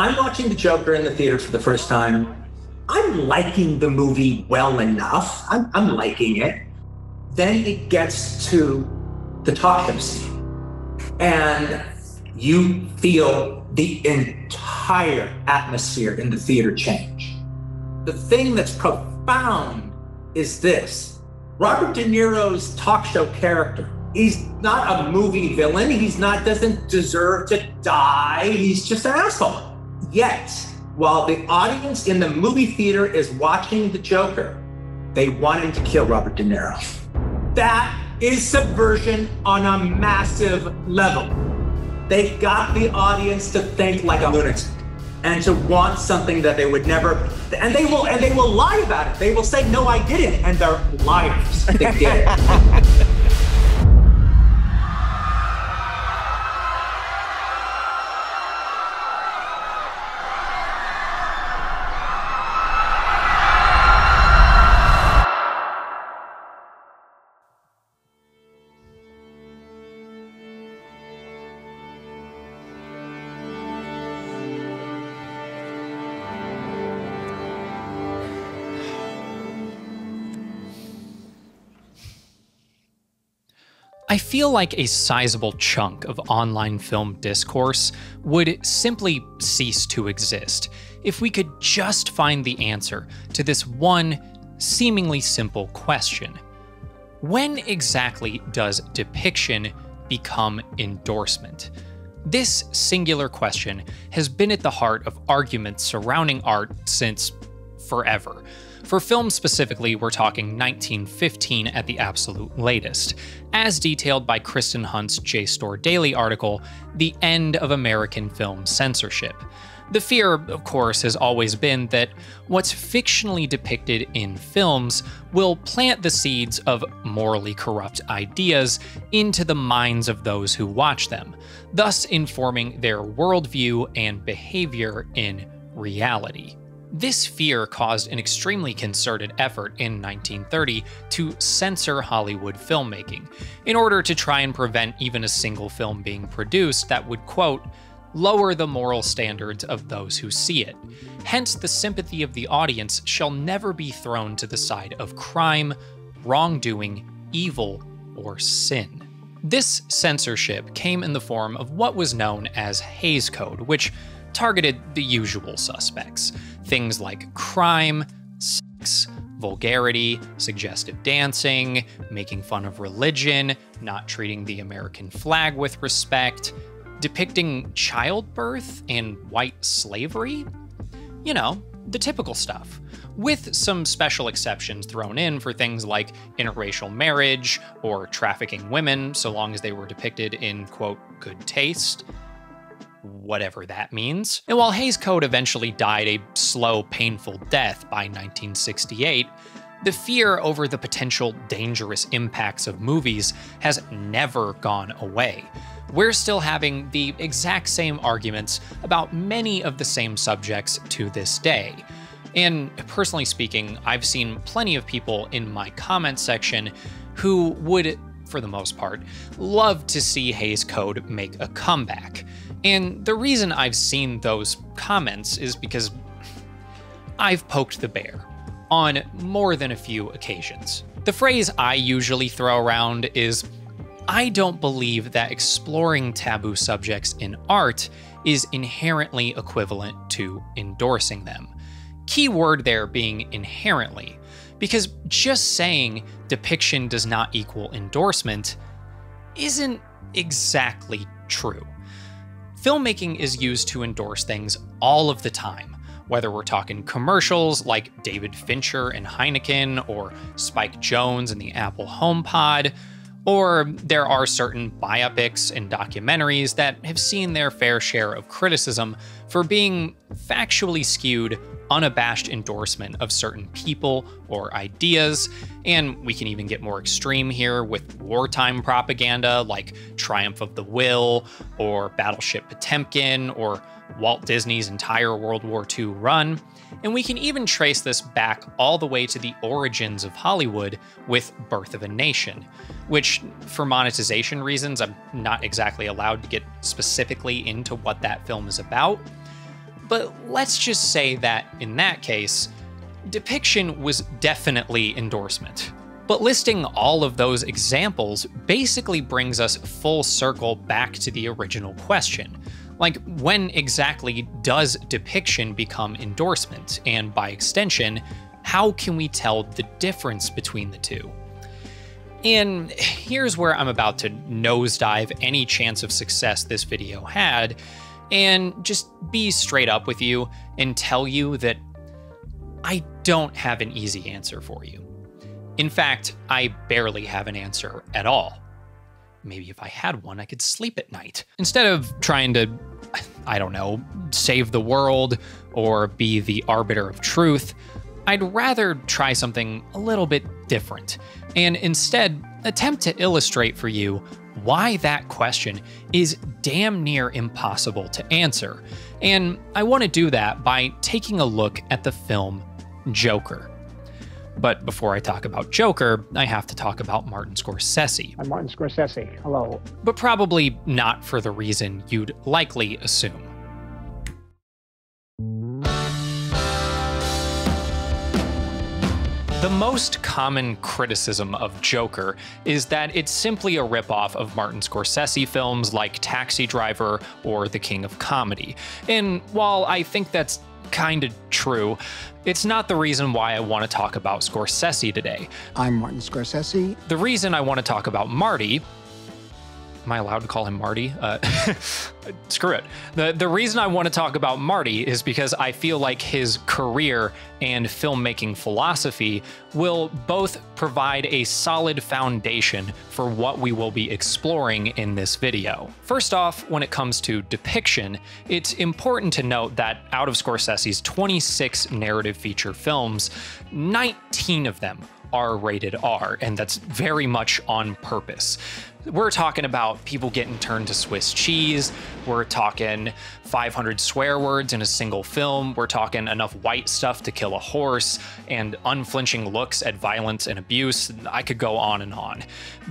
I'm watching The Joker in the theater for the first time. I'm liking the movie well enough. I'm, I'm liking it. Then it gets to the talk show scene, and you feel the entire atmosphere in the theater change. The thing that's profound is this Robert De Niro's talk show character. He's not a movie villain. He's not doesn't deserve to die. He's just an asshole. Yet, while the audience in the movie theater is watching the Joker, they wanted to kill Robert De Niro. That is subversion on a massive level. They got the audience to think like a lunatic and to want something that they would never and they will and they will lie about it. They will say, no, I didn't, and they're liars. They did. I feel like a sizable chunk of online film discourse would simply cease to exist if we could just find the answer to this one seemingly simple question. When exactly does depiction become endorsement? This singular question has been at the heart of arguments surrounding art since forever. For film specifically, we're talking 1915 at the absolute latest, as detailed by Kristen Hunt's JSTOR Daily article, The End of American Film Censorship. The fear, of course, has always been that what's fictionally depicted in films will plant the seeds of morally corrupt ideas into the minds of those who watch them, thus informing their worldview and behavior in reality. This fear caused an extremely concerted effort in 1930 to censor Hollywood filmmaking, in order to try and prevent even a single film being produced that would, quote, lower the moral standards of those who see it. Hence, the sympathy of the audience shall never be thrown to the side of crime, wrongdoing, evil, or sin. This censorship came in the form of what was known as Hays Code, which targeted the usual suspects things like crime, sex, vulgarity, suggestive dancing, making fun of religion, not treating the American flag with respect, depicting childbirth and white slavery. You know, the typical stuff. With some special exceptions thrown in for things like interracial marriage or trafficking women, so long as they were depicted in, quote, good taste whatever that means. And while Hays Code eventually died a slow, painful death by 1968, the fear over the potential dangerous impacts of movies has never gone away. We're still having the exact same arguments about many of the same subjects to this day. And personally speaking, I've seen plenty of people in my comment section who would, for the most part, love to see Hays Code make a comeback. And the reason I've seen those comments is because I've poked the bear on more than a few occasions. The phrase I usually throw around is I don't believe that exploring taboo subjects in art is inherently equivalent to endorsing them. Key word there being inherently, because just saying depiction does not equal endorsement isn't exactly true. Filmmaking is used to endorse things all of the time, whether we're talking commercials like David Fincher and Heineken, or Spike Jonze and the Apple HomePod, or there are certain biopics and documentaries that have seen their fair share of criticism for being factually skewed unabashed endorsement of certain people or ideas. And we can even get more extreme here with wartime propaganda like Triumph of the Will or Battleship Potemkin or Walt Disney's entire World War II run. And we can even trace this back all the way to the origins of Hollywood with Birth of a Nation, which, for monetization reasons, I'm not exactly allowed to get specifically into what that film is about. But let's just say that in that case, depiction was definitely endorsement. But listing all of those examples basically brings us full circle back to the original question. Like, when exactly does depiction become endorsement? And by extension, how can we tell the difference between the two? And here's where I'm about to nosedive any chance of success this video had, and just be straight up with you and tell you that I don't have an easy answer for you. In fact, I barely have an answer at all. Maybe if I had one, I could sleep at night. Instead of trying to, I don't know, save the world or be the arbiter of truth, I'd rather try something a little bit different and instead attempt to illustrate for you why that question is damn near impossible to answer. And I want to do that by taking a look at the film Joker. But before I talk about Joker, I have to talk about Martin Scorsese. I'm Martin Scorsese. Hello. But probably not for the reason you'd likely assume. The most common criticism of Joker is that it's simply a ripoff of Martin Scorsese films like Taxi Driver or The King of Comedy. And while I think that's kind of true, it's not the reason why I want to talk about Scorsese today. I'm Martin Scorsese. The reason I want to talk about Marty Am I allowed to call him Marty? Uh, screw it. The, the reason I want to talk about Marty is because I feel like his career and filmmaking philosophy will both provide a solid foundation for what we will be exploring in this video. First off, when it comes to depiction, it's important to note that out of Scorsese's 26 narrative feature films, 19 of them are rated R, and that's very much on purpose. We're talking about people getting turned to Swiss cheese. We're talking 500 swear words in a single film. We're talking enough white stuff to kill a horse and unflinching looks at violence and abuse. I could go on and on.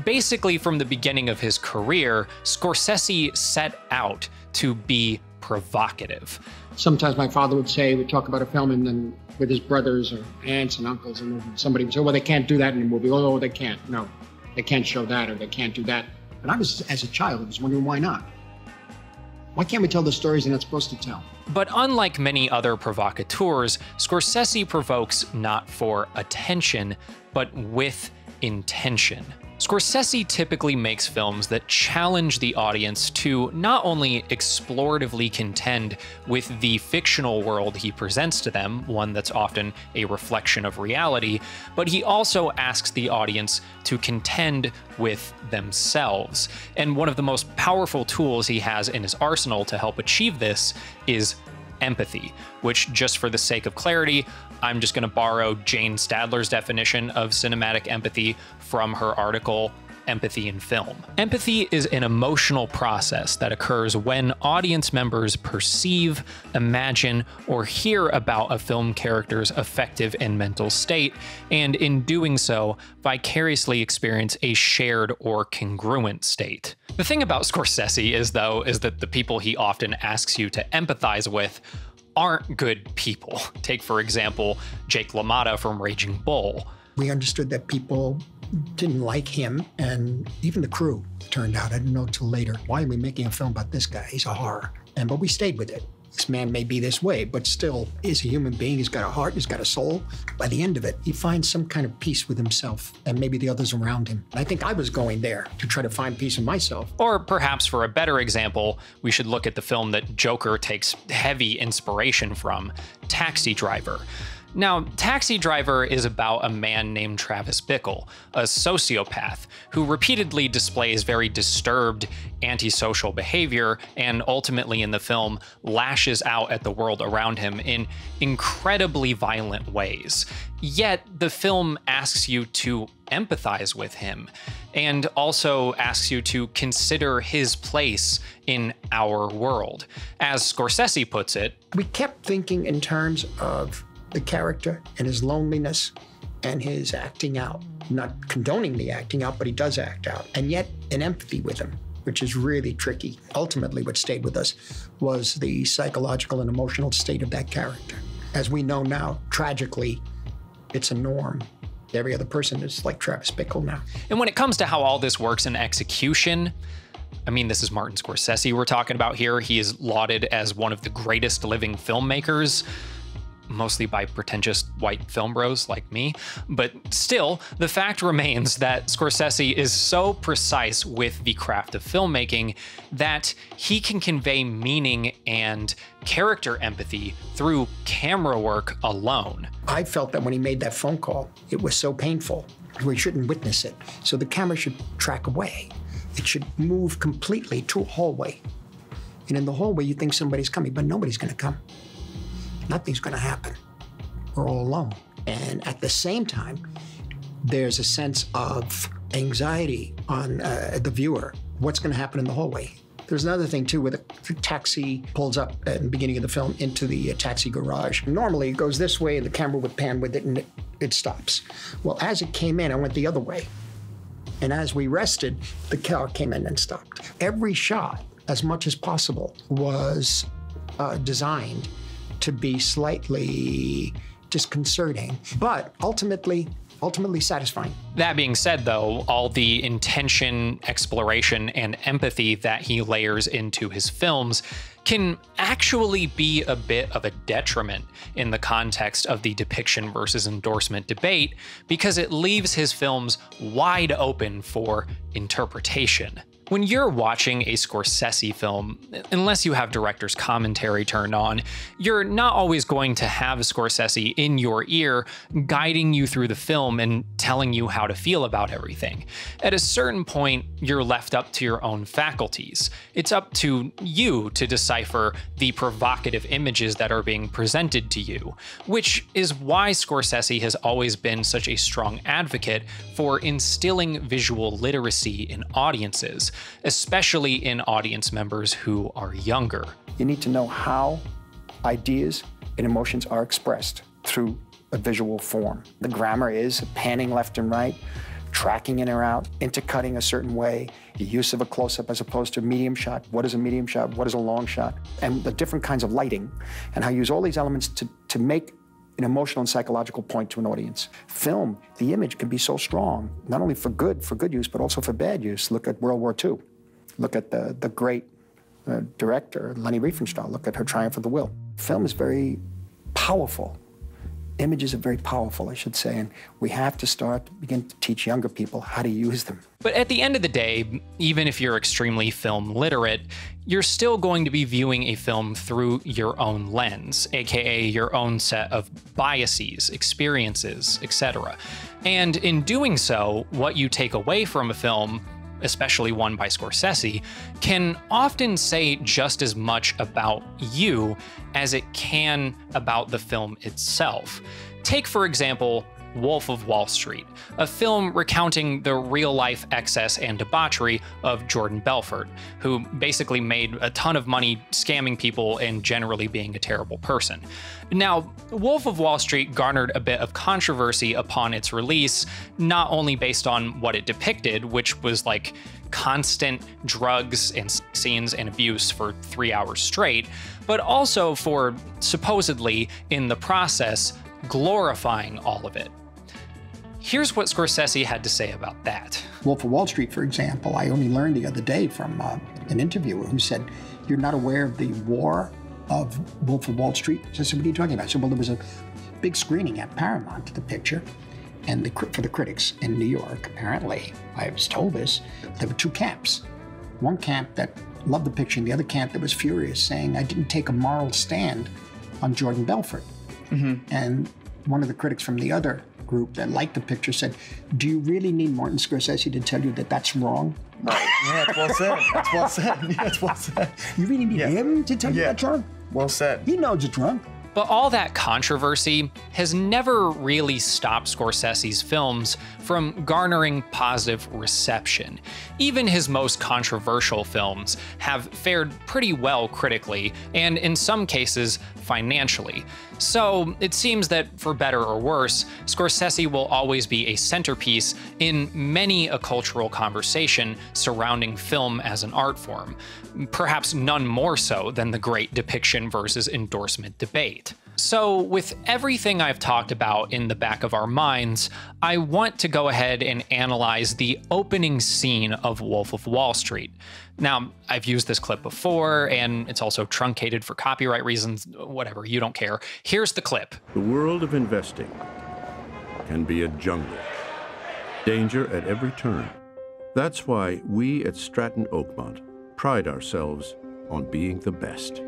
Basically, from the beginning of his career, Scorsese set out to be provocative. Sometimes my father would say, we'd talk about a film, and then with his brothers or aunts and uncles, and somebody would say, well, they can't do that in a movie. Oh, they can't. No, they can't show that or they can't do that. But I was, as a child, I was wondering why not? Why can't we tell the stories they're not supposed to tell? But unlike many other provocateurs, Scorsese provokes not for attention, but with intention. Scorsese typically makes films that challenge the audience to not only exploratively contend with the fictional world he presents to them, one that's often a reflection of reality, but he also asks the audience to contend with themselves. And one of the most powerful tools he has in his arsenal to help achieve this is empathy, which, just for the sake of clarity, I'm just going to borrow Jane Stadler's definition of cinematic empathy from her article empathy in film. Empathy is an emotional process that occurs when audience members perceive, imagine, or hear about a film character's affective and mental state, and in doing so, vicariously experience a shared or congruent state. The thing about Scorsese is, though, is that the people he often asks you to empathize with aren't good people. Take, for example, Jake LaMotta from Raging Bull. We understood that people didn't like him and even the crew turned out. I didn't know till later. Why are we making a film about this guy? He's a horror. And but we stayed with it. This man may be this way, but still is a human being. He's got a heart, he's got a soul. By the end of it, he finds some kind of peace with himself and maybe the others around him. I think I was going there to try to find peace in myself. Or perhaps for a better example, we should look at the film that Joker takes heavy inspiration from, Taxi Driver. Now, Taxi Driver is about a man named Travis Bickle, a sociopath who repeatedly displays very disturbed antisocial behavior and ultimately in the film lashes out at the world around him in incredibly violent ways. Yet, the film asks you to empathize with him and also asks you to consider his place in our world. As Scorsese puts it, we kept thinking in terms of the character and his loneliness and his acting out. Not condoning the acting out, but he does act out. And yet, an empathy with him. which is really tricky. Ultimately, what stayed with us was the psychological and emotional state of that character. As we know now, tragically, it's a norm. Every other person is like Travis Bickle now. And when it comes to how all this works in execution, I mean, this is Martin Scorsese we're talking about here. He is lauded as one of the greatest living filmmakers mostly by pretentious white film bros like me. But still, the fact remains that Scorsese is so precise with the craft of filmmaking that he can convey meaning and character empathy through camera work alone. I felt that when he made that phone call, it was so painful. We shouldn't witness it. So the camera should track away. It should move completely to a hallway. And in the hallway, you think somebody's coming, but nobody's going to come nothing's going to happen. We're all alone. And at the same time, there's a sense of anxiety on uh, the viewer. What's going to happen in the hallway? There's another thing too, where the taxi pulls up at the beginning of the film into the uh, taxi garage. Normally, it goes this way, and the camera would pan with it, and it, it stops. Well, as it came in, I went the other way, and as we rested, the car came in and stopped. Every shot, as much as possible, was uh, designed to be slightly disconcerting, but ultimately ultimately satisfying. That being said, though, all the intention, exploration, and empathy that he layers into his films can actually be a bit of a detriment in the context of the depiction versus endorsement debate because it leaves his films wide open for interpretation. When you're watching a Scorsese film, unless you have director's commentary turned on, you're not always going to have Scorsese in your ear guiding you through the film and telling you how to feel about everything. At a certain point, you're left up to your own faculties. It's up to you to decipher the provocative images that are being presented to you, which is why Scorsese has always been such a strong advocate for instilling visual literacy in audiences especially in audience members who are younger. You need to know how ideas and emotions are expressed through a visual form. The grammar is panning left and right, tracking in or out, intercutting a certain way, the use of a close-up as opposed to a medium shot. What is a medium shot? What is a long shot? And the different kinds of lighting, and how you use all these elements to, to make an emotional and psychological point to an audience. Film, the image can be so strong, not only for good, for good use, but also for bad use. Look at World War II. Look at the, the great uh, director, Leni Riefenstahl. Look at her Triumph of the Will. Film is very powerful. Images are very powerful, I should say, and we have to start to begin to teach younger people how to use them. But at the end of the day, even if you're extremely film literate, you're still going to be viewing a film through your own lens, aka your own set of biases, experiences, etc. And in doing so, what you take away from a film especially one by Scorsese, can often say just as much about you as it can about the film itself. Take, for example, Wolf of Wall Street, a film recounting the real life excess and debauchery of Jordan Belfort, who basically made a ton of money scamming people and generally being a terrible person. Now, Wolf of Wall Street garnered a bit of controversy upon its release, not only based on what it depicted, which was like constant drugs and scenes and abuse for three hours straight, but also for supposedly, in the process, glorifying all of it. Here's what Scorsese had to say about that. Wolf of Wall Street, for example, I only learned the other day from uh, an interviewer who said, You're not aware of the war of Wolf of Wall Street? I said, What are you talking about? I said, Well, there was a big screening at Paramount, the picture, and the, for the critics in New York, apparently, I was told this, there were two camps. One camp that loved the picture, and the other camp that was furious, saying, I didn't take a moral stand on Jordan Belfort. Mm-hmm. And one of the critics from the other group that liked the picture said, Do you really need Martin Scorsese to tell you that that's wrong? Yeah, it's well said. It's well said. Yeah, it's well said. You really need yeah. him to tell you that's wrong? Well said. He knows it's wrong. But all that controversy has never really stopped Scorsese's films from garnering positive reception. Even his most controversial films have fared pretty well critically, and in some cases, financially. So it seems that, for better or worse, Scorsese will always be a centerpiece in many a cultural conversation surrounding film as an art form, perhaps none more so than the great depiction versus endorsement debate. So, with everything I've talked about in the back of our minds, I want to go ahead and analyze the opening scene of Wolf of Wall Street. Now, I've used this clip before, and it's also truncated for copyright reasons, whatever, you don't care. Here's the clip. The world of investing can be a jungle, danger at every turn. That's why we at Stratton Oakmont pride ourselves on being the best.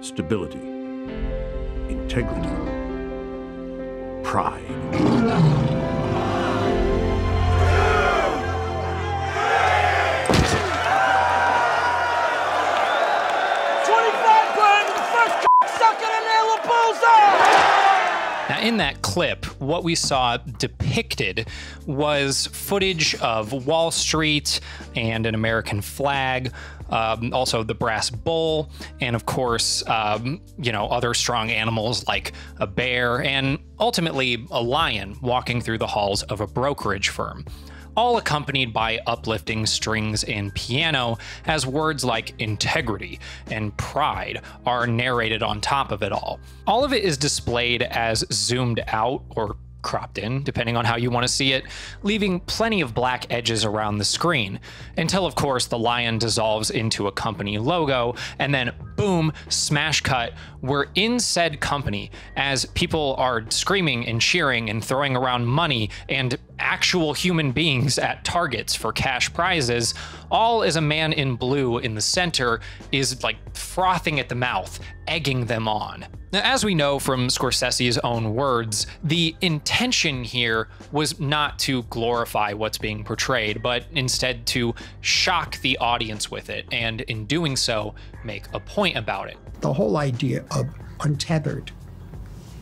Stability integrity, pride. Now, in that clip, what we saw depicted was footage of Wall Street and an American flag, um, also the brass bull, and of course, um, you know, other strong animals like a bear, and ultimately a lion walking through the halls of a brokerage firm all accompanied by uplifting strings and piano, as words like integrity and pride are narrated on top of it all. All of it is displayed as zoomed out or cropped in, depending on how you want to see it, leaving plenty of black edges around the screen. Until, of course, the lion dissolves into a company logo, and then boom, smash cut, we're in said company as people are screaming and cheering and throwing around money and actual human beings at targets for cash prizes, all as a man in blue in the center is like frothing at the mouth, egging them on. Now, as we know from Scorsese's own words, the intention here was not to glorify what's being portrayed, but instead to shock the audience with it, and in doing so, make a point about it. The whole idea of untethered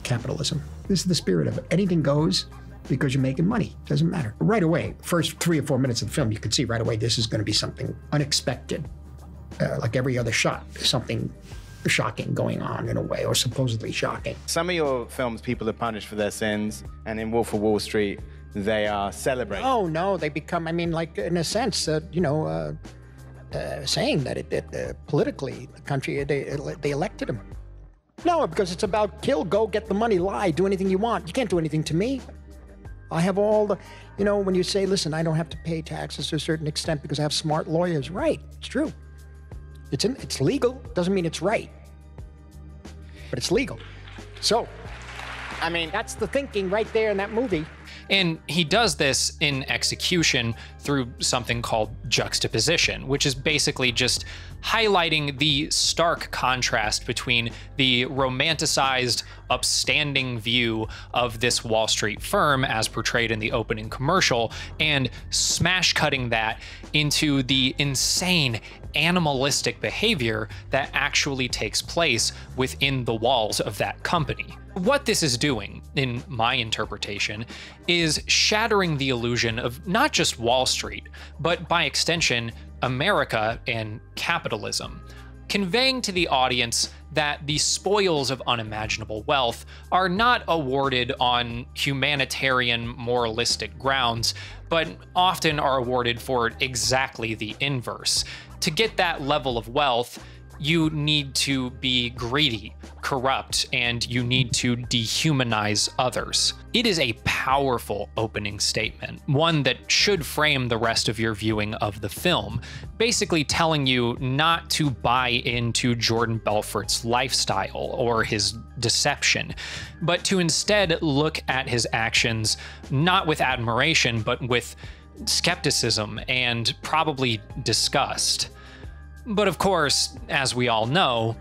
capitalism. This is the spirit of it. Anything goes because you're making money. Doesn't matter. Right away, first three or four minutes of the film, you can see right away this is going to be something unexpected. Uh, like every other shot, something shocking going on in a way, or supposedly shocking. Some of your films, people are punished for their sins, and in Wolf of Wall Street, they are celebrated. Oh no, they become. I mean, like in a sense, uh, you know, uh, uh, saying that it, it uh, politically, the country they they elected him. No, because it's about kill, go, get the money, lie, do anything you want. You can't do anything to me. I have all the, you know, when you say, listen, I don't have to pay taxes to a certain extent because I have smart lawyers. Right, it's true. It's in, it's legal. Doesn't mean it's right, but it's legal. So, I mean, that's the thinking right there in that movie. And he does this in execution through something called juxtaposition, which is basically just highlighting the stark contrast between the romanticized, upstanding view of this Wall Street firm as portrayed in the opening commercial and smash cutting that into the insane animalistic behavior that actually takes place within the walls of that company. What this is doing, in my interpretation, is shattering the illusion of not just Wall Street, but by extension, America and capitalism, conveying to the audience that the spoils of unimaginable wealth are not awarded on humanitarian, moralistic grounds, but often are awarded for exactly the inverse. To get that level of wealth, you need to be greedy, corrupt, and you need to dehumanize others. It is a powerful opening statement, one that should frame the rest of your viewing of the film, basically telling you not to buy into Jordan Belfort's lifestyle or his deception, but to instead look at his actions not with admiration, but with skepticism and probably disgust. But of course, as we all know,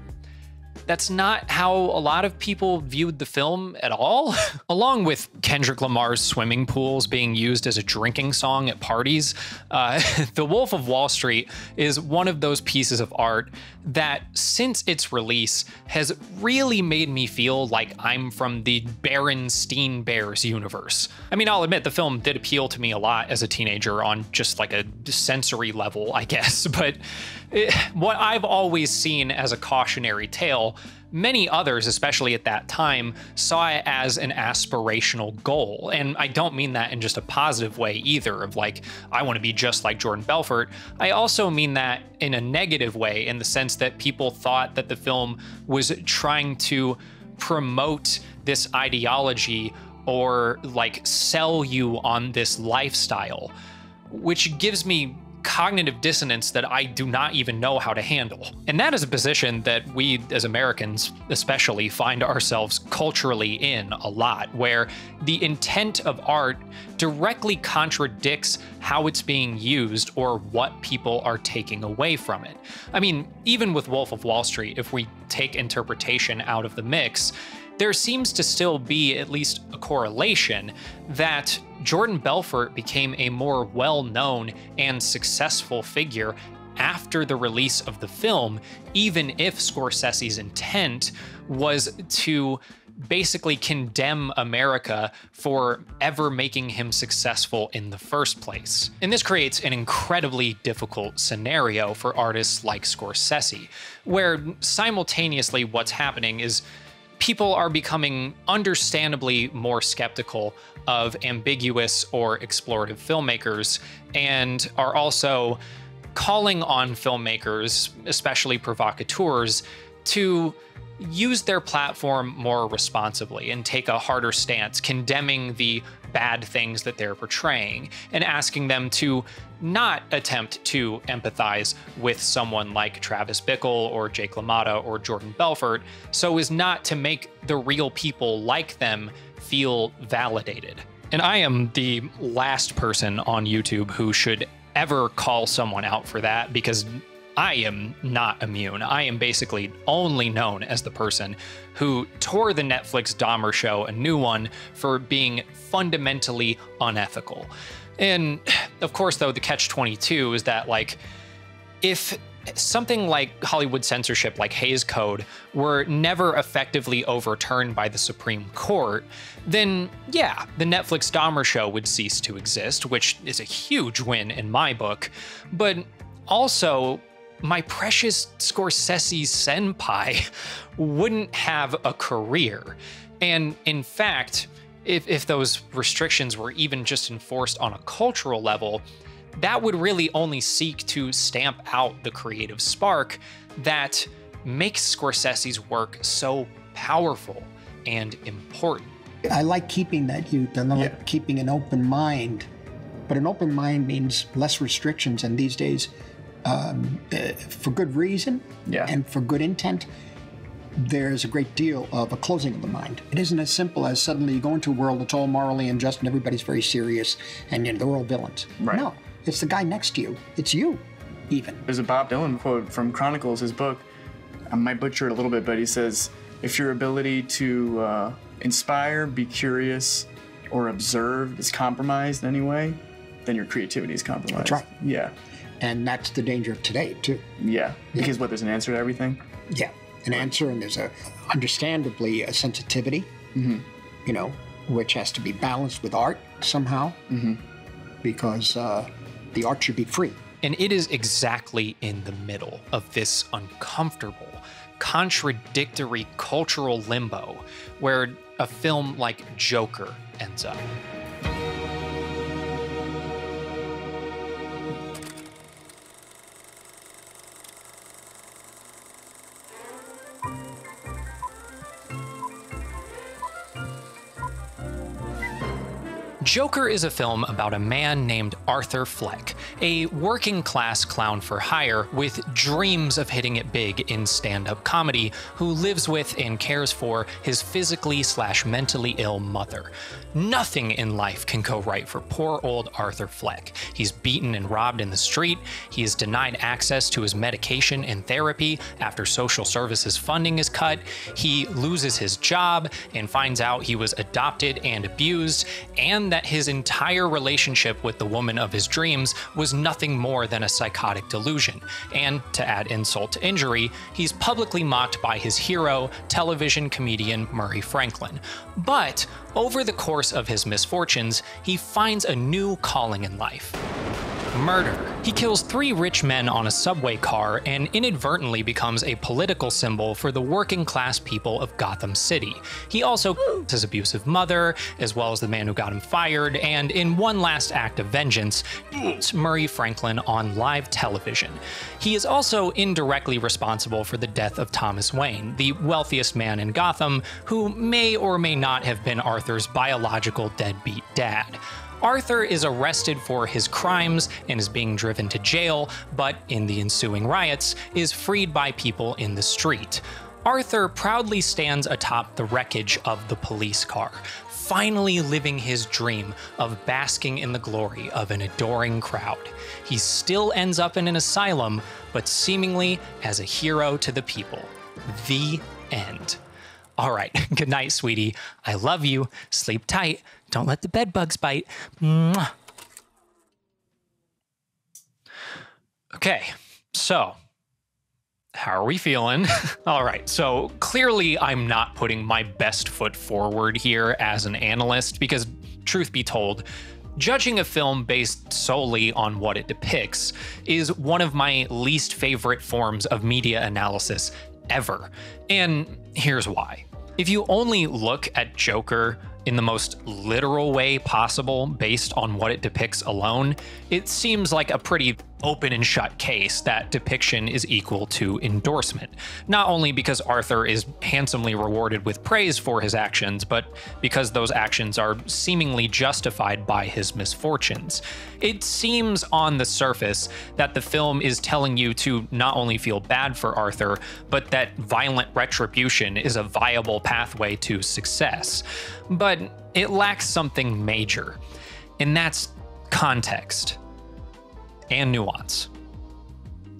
that's not how a lot of people viewed the film at all. Along with Kendrick Lamar's swimming pools being used as a drinking song at parties, uh, The Wolf of Wall Street is one of those pieces of art that, since its release, has really made me feel like I'm from the Berenstein Bears universe. I mean, I'll admit the film did appeal to me a lot as a teenager on just like a sensory level, I guess, but it, what I've always seen as a cautionary tale many others, especially at that time, saw it as an aspirational goal. And I don't mean that in just a positive way either, of like, I want to be just like Jordan Belfort. I also mean that in a negative way, in the sense that people thought that the film was trying to promote this ideology or like sell you on this lifestyle, which gives me cognitive dissonance that I do not even know how to handle. And that is a position that we as Americans, especially, find ourselves culturally in a lot, where the intent of art directly contradicts how it's being used or what people are taking away from it. I mean, even with Wolf of Wall Street, if we take interpretation out of the mix, there seems to still be at least a correlation that Jordan Belfort became a more well known and successful figure after the release of the film, even if Scorsese's intent was to basically condemn America for ever making him successful in the first place. And this creates an incredibly difficult scenario for artists like Scorsese, where simultaneously what's happening is people are becoming understandably more skeptical of ambiguous or explorative filmmakers and are also calling on filmmakers, especially provocateurs, to use their platform more responsibly and take a harder stance, condemning the bad things that they're portraying and asking them to not attempt to empathize with someone like Travis Bickle or Jake LaMotta or Jordan Belfort so as not to make the real people like them feel validated. And I am the last person on YouTube who should ever call someone out for that because I am not immune. I am basically only known as the person who tore the Netflix Dahmer show a new one for being fundamentally unethical. And of course, though, the catch 22 is that, like, if something like Hollywood censorship, like Hays Code, were never effectively overturned by the Supreme Court, then yeah, the Netflix Dahmer show would cease to exist, which is a huge win in my book. But also, my precious Scorsese senpai wouldn't have a career. And in fact, if, if those restrictions were even just enforced on a cultural level, that would really only seek to stamp out the creative spark that makes Scorsese's work so powerful and important. I like keeping that youth and I like Yeah. keeping an open mind. But an open mind means less restrictions, and these days, um, uh, for good reason Yeah. and for good intent, there's a great deal of a closing of the mind. It isn't as simple as suddenly you go into a world that's all morally unjust and everybody's very serious and you know, they're all villains. Right. No, it's the guy next to you. It's you, even. There's a Bob Dylan quote from Chronicles, his book. I might butcher it a little bit, but he says, "If your ability to uh, inspire, be curious, or observe is compromised in any way, then your creativity is compromised." That's right. Yeah, And that's the danger of today, too. yeah. Because what? There's an answer to everything. Yeah, an answer, and there's a understandably a sensitivity, you know, which has to be balanced with art somehow, because uh, the art should be free. And it is exactly in the middle of this uncomfortable, contradictory cultural limbo where a film like Joker ends up. Joker is a film about a man named Arthur Fleck, a working class clown for hire with dreams of hitting it big in stand up comedy, who lives with and cares for his physically slash mentally ill mother. Nothing in life can go right for poor old Arthur Fleck. He's beaten and robbed in the street, he is denied access to his medication and therapy after social services funding is cut, he loses his job and finds out he was adopted and abused, and that his entire relationship with the woman of his dreams was nothing more than a psychotic delusion. And to add insult to injury, he's publicly mocked by his hero, television comedian Murray Franklin. But over the course of his misfortunes, he finds a new calling in life. Murder. He kills three rich men on a subway car and inadvertently becomes a political symbol for the working class people of Gotham City. He also kills his abusive mother, as well as the man who got him fired, and in one last act of vengeance, Murray Franklin on live television. He is also indirectly responsible for the death of Thomas Wayne, the wealthiest man in Gotham, who may or may not have been Arthur's biological deadbeat dad. Arthur is arrested for his crimes and is being driven to jail, but in the ensuing riots, is freed by people in the street. Arthur proudly stands atop the wreckage of the police car, finally living his dream of basking in the glory of an adoring crowd. He still ends up in an asylum, but seemingly as a hero to the people. The end. All right, good night, sweetie. I love you. Sleep tight. Don't let the bed bugs bite. Mwah. Okay, so how are we feeling? All right, so clearly I'm not putting my best foot forward here as an analyst because, truth be told, judging a film based solely on what it depicts is one of my least favorite forms of media analysis ever. And here's why. If you only look at Joker in the most literal way possible based on what it depicts alone, it seems like a pretty open and shut case that depiction is equal to endorsement. Not only because Arthur is handsomely rewarded with praise for his actions, but because those actions are seemingly justified by his misfortunes. It seems on the surface that the film is telling you to not only feel bad for Arthur, but that violent retribution is a viable pathway to success. But it lacks something major, and that's context and nuance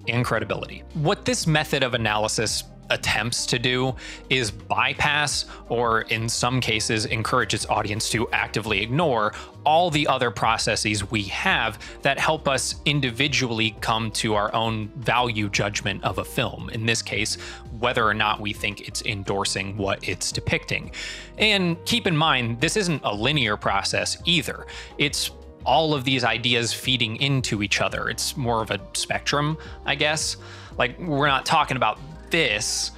and credibility. What this method of analysis attempts to do is bypass, or in some cases, encourage its audience to actively ignore all the other processes we have that help us individually come to our own value judgment of a film. In this case, whether or not we think it's endorsing what it's depicting. And keep in mind, this isn't a linear process either. It's all of these ideas feeding into each other. It's more of a spectrum, I guess. Like, we're not talking about this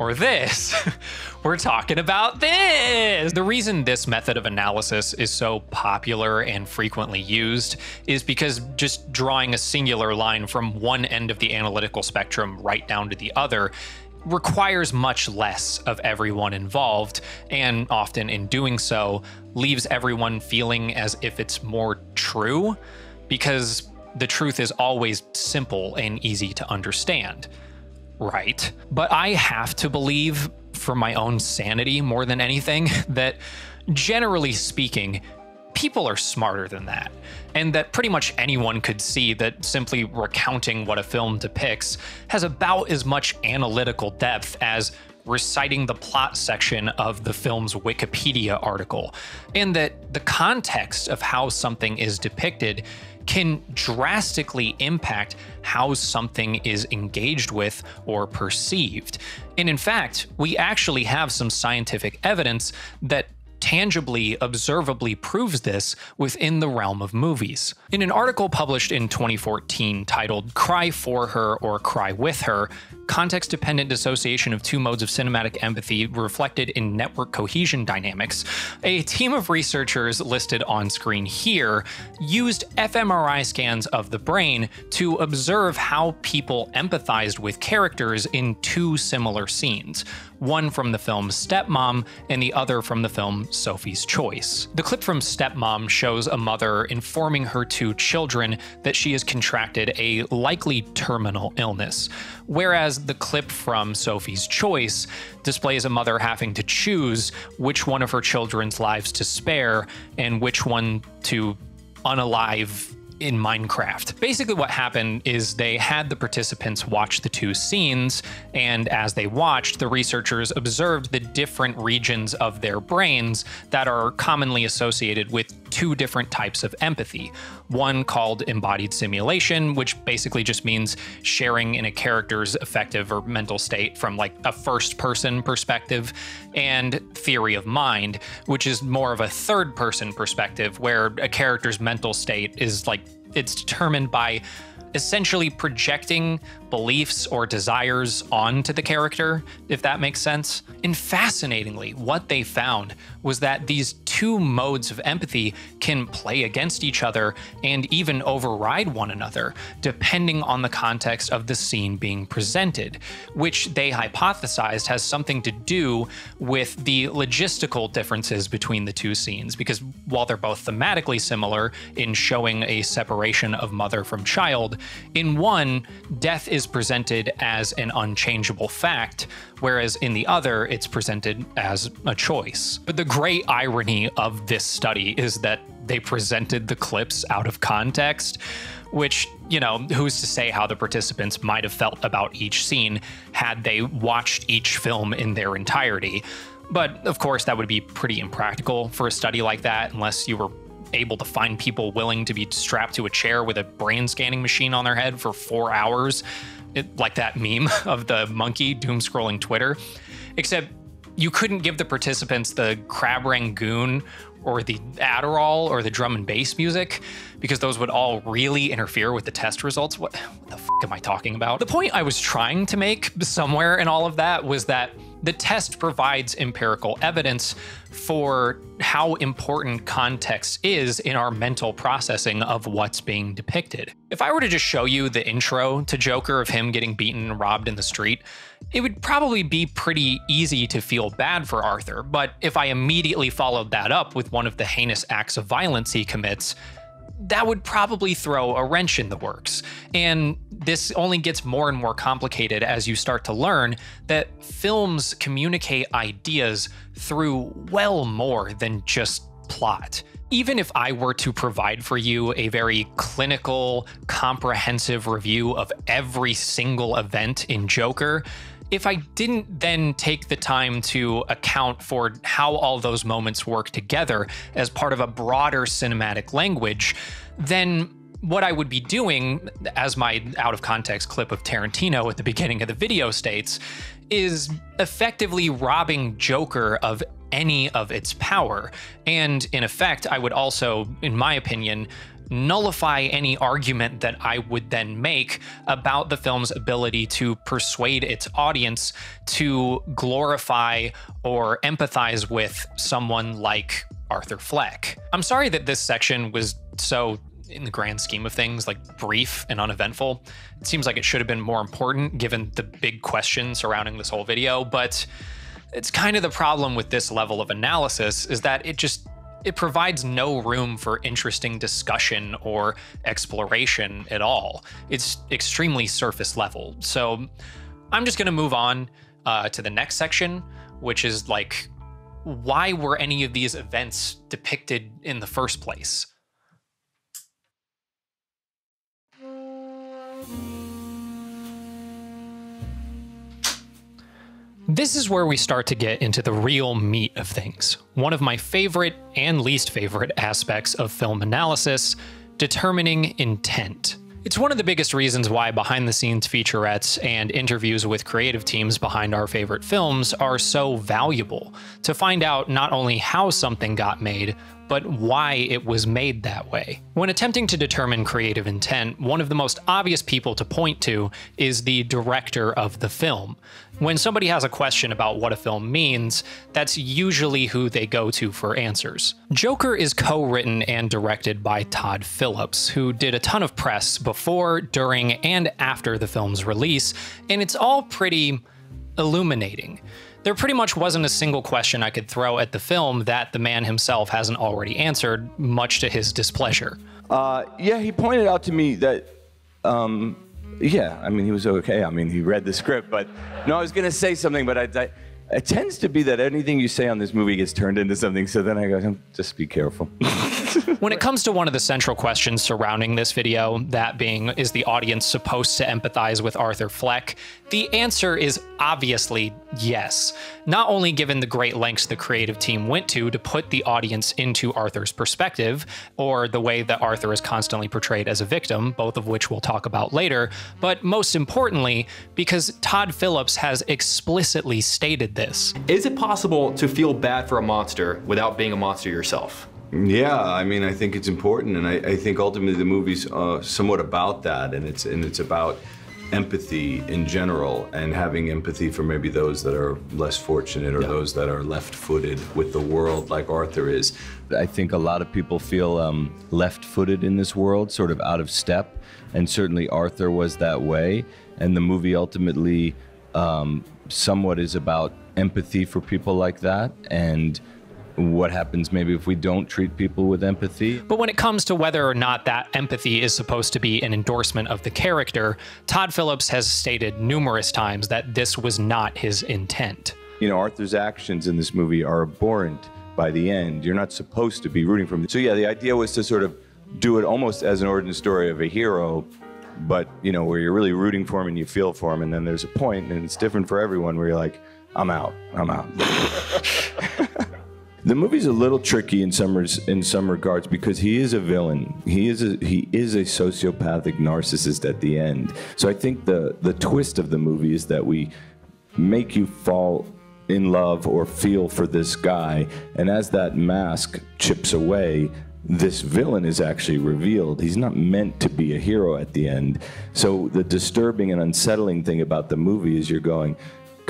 or this. We're talking about this. The reason this method of analysis is so popular and frequently used is because just drawing a singular line from one end of the analytical spectrum right down to the other requires much less of everyone involved, and often in doing so, leaves everyone feeling as if it's more true, because the truth is always simple and easy to understand. Right. But I have to believe, for my own sanity more than anything, that generally speaking, people are smarter than that. And that pretty much anyone could see that simply recounting what a film depicts has about as much analytical depth as reciting the plot section of the film's Wikipedia article, and that the context of how something is depicted can drastically impact how something is engaged with or perceived. And in fact, we actually have some scientific evidence that tangibly, observably proves this within the realm of movies. In an article published in 2014 titled Cry for Her or Cry with Her, context dependent dissociation of two modes of cinematic empathy reflected in network cohesion dynamics, a team of researchers listed on screen here used fMRI scans of the brain to observe how people empathized with characters in two similar scenes one from the film Stepmom and the other from the film Sophie's Choice. The clip from Stepmom shows a mother informing her two children that she has contracted a likely terminal illness, whereas the clip from Sophie's Choice displays a mother having to choose which one of her children's lives to spare and which one to unalive in Minecraft. Basically, what happened is they had the participants watch the two scenes, and as they watched, the researchers observed the different regions of their brains that are commonly associated with two different types of empathy. One called embodied simulation, which basically just means sharing in a character's affective or mental state from like a first person perspective, and theory of mind, which is more of a third person perspective where a character's mental state is like it's determined by essentially projecting beliefs or desires onto the character, if that makes sense. And fascinatingly, what they found was that these two modes of empathy can play against each other and even override one another, depending on the context of the scene being presented, which they hypothesized has something to do with the logistical differences between the two scenes. Because while they're both thematically similar in showing a separation of mother from child, in one, death is presented as an unchangeable fact, whereas in the other, it's presented as a choice. But the great irony of this study is that they presented the clips out of context, which, you know, who's to say how the participants might have felt about each scene had they watched each film in their entirety. But of course, that would be pretty impractical for a study like that unless you were able to find people willing to be strapped to a chair with a brain scanning machine on their head for four hours, it, like that meme of the monkey doom scrolling Twitter. Except you couldn't give the participants the crab rangoon or the Adderall or the drum and bass music because those would all really interfere with the test results. What, what the f am I talking about? The point I was trying to make somewhere in all of that was that the test provides empirical evidence for how important context is in our mental processing of what's being depicted. If I were to just show you the intro to Joker of him getting beaten and robbed in the street, it would probably be pretty easy to feel bad for Arthur. But if I immediately followed that up with one of the heinous acts of violence he commits, that would probably throw a wrench in the works. And this only gets more and more complicated as you start to learn that films communicate ideas through well more than just plot. Even if I were to provide for you a very clinical, comprehensive review of every single event in Joker, if I didn't then take the time to account for how all those moments work together as part of a broader cinematic language, then what I would be doing, as my out of context clip of Tarantino at the beginning of the video states, is effectively robbing Joker of any of its power. And in effect, I would also, in my opinion, nullify any argument that I would then make about the film's ability to persuade its audience to glorify or empathize with someone like Arthur Fleck. I'm sorry that this section was so in the grand scheme of things, like brief and uneventful. It seems like it should have been more important given the big question surrounding this whole video, but it's kind of the problem with this level of analysis is that it just it provides no room for interesting discussion or exploration at all. It's extremely surface level. So I'm just going to move on uh, to the next section, which is like, why were any of these events depicted in the first place? This is where we start to get into the real meat of things. One of my favorite and least favorite aspects of film analysis determining intent. It's one of the biggest reasons why behind the scenes featurettes and interviews with creative teams behind our favorite films are so valuable to find out not only how something got made, but why it was made that way. When attempting to determine creative intent, one of the most obvious people to point to is the director of the film. When somebody has a question about what a film means, that's usually who they go to for answers. Joker is co written and directed by Todd Phillips, who did a ton of press before, during, and after the film's release, and it's all pretty illuminating there pretty much wasn't a single question I could throw at the film that the man himself hasn't already answered, much to his displeasure. Uh, yeah, he pointed out to me that, um, yeah, I mean, he was okay. I mean, he read the script, but no, I was going to say something, but I, I, it tends to be that anything you say on this movie gets turned into something, so then I go, just be careful. when it comes to one of the central questions surrounding this video, that being, is the audience supposed to empathize with Arthur Fleck? The answer is obviously yes. Not only given the great lengths the creative team went to to put the audience into Arthur's perspective, or the way that Arthur is constantly portrayed as a victim, both of which we'll talk about later, but most importantly, because Todd Phillips has explicitly stated this. Is it possible to feel bad for a monster without being a monster yourself? Yeah, I mean, I think it's important, and I, I think ultimately the movie's uh, somewhat about that, and it's and it's about empathy in general, and having empathy for maybe those that are less fortunate or Yeah. those that are left-footed with the world, like Arthur is. I think a lot of people feel um, left-footed in this world, sort of out of step, and certainly Arthur was that way. And the movie ultimately um, somewhat is about empathy for people like that, and what happens maybe if we don't treat people with empathy. But when it comes to whether or not that empathy is supposed to be an endorsement of the character, Todd Phillips has stated numerous times that this was not his intent. You know, Arthur's actions in this movie are abhorrent by the end. You're not supposed to be rooting for him. So yeah, the idea was to sort of do it almost as an origin story of a hero, but you know, where you're really rooting for him and you feel for him, and then there's a point, and it's different for everyone, where you're like, I'm out, I'm out. The movie's a little tricky in some res- in some regards because he is a villain. He is a he is a sociopathic narcissist at the end. So I think the the twist of the movie is that we make you fall in love or feel for this guy, and as that mask chips away, this villain is actually revealed. He's not meant to be a hero at the end. So the disturbing and unsettling thing about the movie is you're going,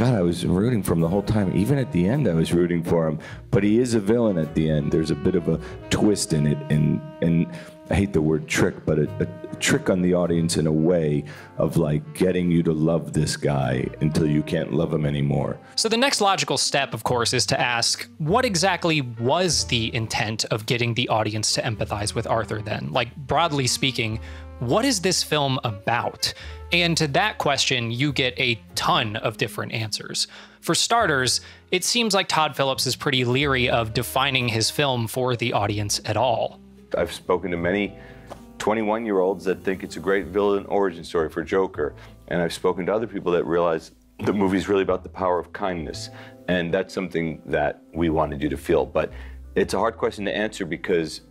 God, I was rooting for him the whole time. Even at the end, I was rooting for him. But he is a villain at the end. There's a bit of a twist in it, and and I hate the word trick, but a, a trick on the audience in a way of like getting you to love this guy until you can't love him anymore. So the next logical step, of course, is to ask what exactly was the intent of getting the audience to empathize with Arthur then? Like, broadly speaking, what is this film about? And to that question, you get a ton of different answers. For starters, it seems like Todd Phillips is pretty leery of defining his film for the audience at all. I've spoken to many 21 year olds that think it's a great villain origin story for Joker. And I've spoken to other people that realize the movie's really about the power of kindness. And that's something that we wanted you to feel. But it's a hard question to answer because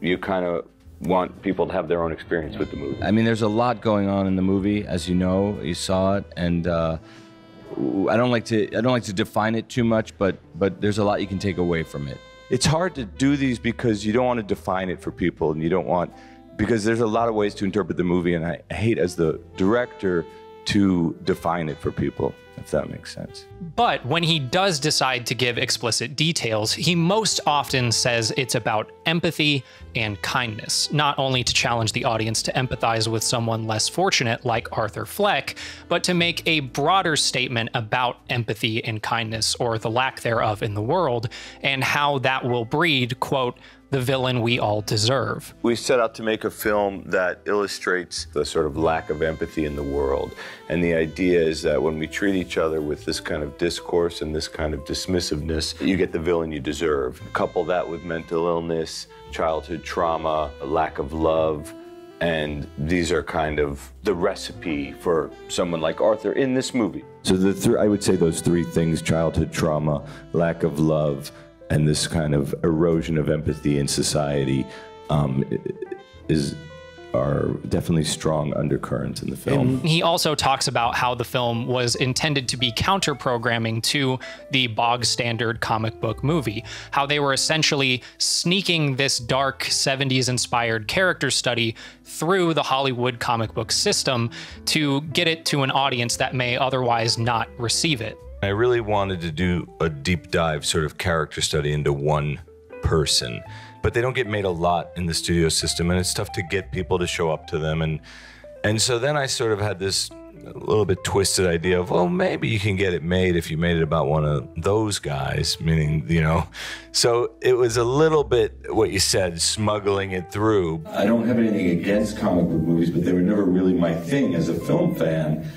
you kind of want people to have their own experience with the movie. I mean, there's a lot going on in the movie, as you know, you saw it, and uh, I don't like to I don't like to define it too much, but but there's a lot you can take away from it. It's hard to do these because you don't want to define it for people, and you don't want because there's a lot of ways to interpret the movie, and I hate as the director to define it for people, if that makes sense. But when he does decide to give explicit details, he most often says it's about empathy and kindness, not only to challenge the audience to empathize with someone less fortunate like Arthur Fleck, but to make a broader statement about empathy and kindness, or the lack thereof in the world, and how that will breed, quote, the villain we all deserve. We set out to make a film that illustrates the sort of lack of empathy in the world. And the idea is that when we treat each other with this kind of discourse and this kind of dismissiveness, you get the villain you deserve. Couple that with mental illness, childhood trauma, a lack of love. And these are kind of the recipe for someone like Arthur in this movie. So the th- I would say those three things childhood trauma, lack of love, and this kind of erosion of empathy in society um, is are definitely strong undercurrents in the film. He also talks about how the film was intended to be counter programming to the bog standard comic book movie, how they were essentially sneaking this dark 70s inspired character study through the Hollywood comic book system to get it to an audience that may otherwise not receive it. I really wanted to do a deep dive sort of character study into one person, but they don't get made a lot in the studio system, and it's tough to get people to show up to them. And and so then I sort of had this little bit twisted idea of, well, maybe you can get it made if you made it about one of those guys, meaning, you know. So it was a little bit what you said, smuggling it through. I don't have anything against comic book movies, but they were never really my thing as a film fan.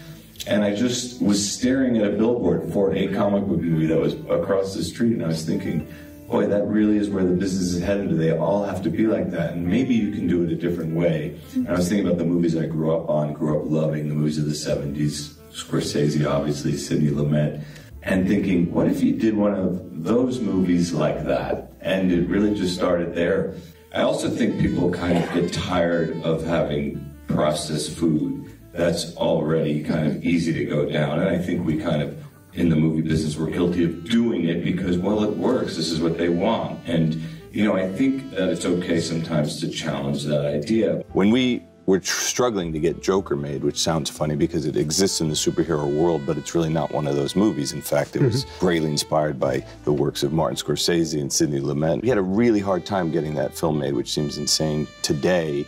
And I just was staring at a billboard for a comic book movie that was across the street, and I was thinking, boy, that really is where the business is headed. They all have to be like that? And maybe you can do it a different way. And I was thinking about the movies I grew up on, grew up loving, the movies of the 70s, Scorsese, obviously, Sidney Lumet, and thinking, what if you did one of those movies like that? And it really just started there. I also think people kind of get tired of having processed food that's already kind of easy to go down. And I think we kind of, in the movie business, we're guilty of doing it because, well, it works. This is what they want. And, you know, I think that it's okay sometimes to challenge that idea. When we were tr- struggling to get Joker made, which sounds funny because it exists in the superhero world, but it's really not one of those movies. In fact, it was mm-hmm. greatly inspired by the works of Martin Scorsese and Sidney Lumet. We had a really hard time getting that film made, which seems insane today.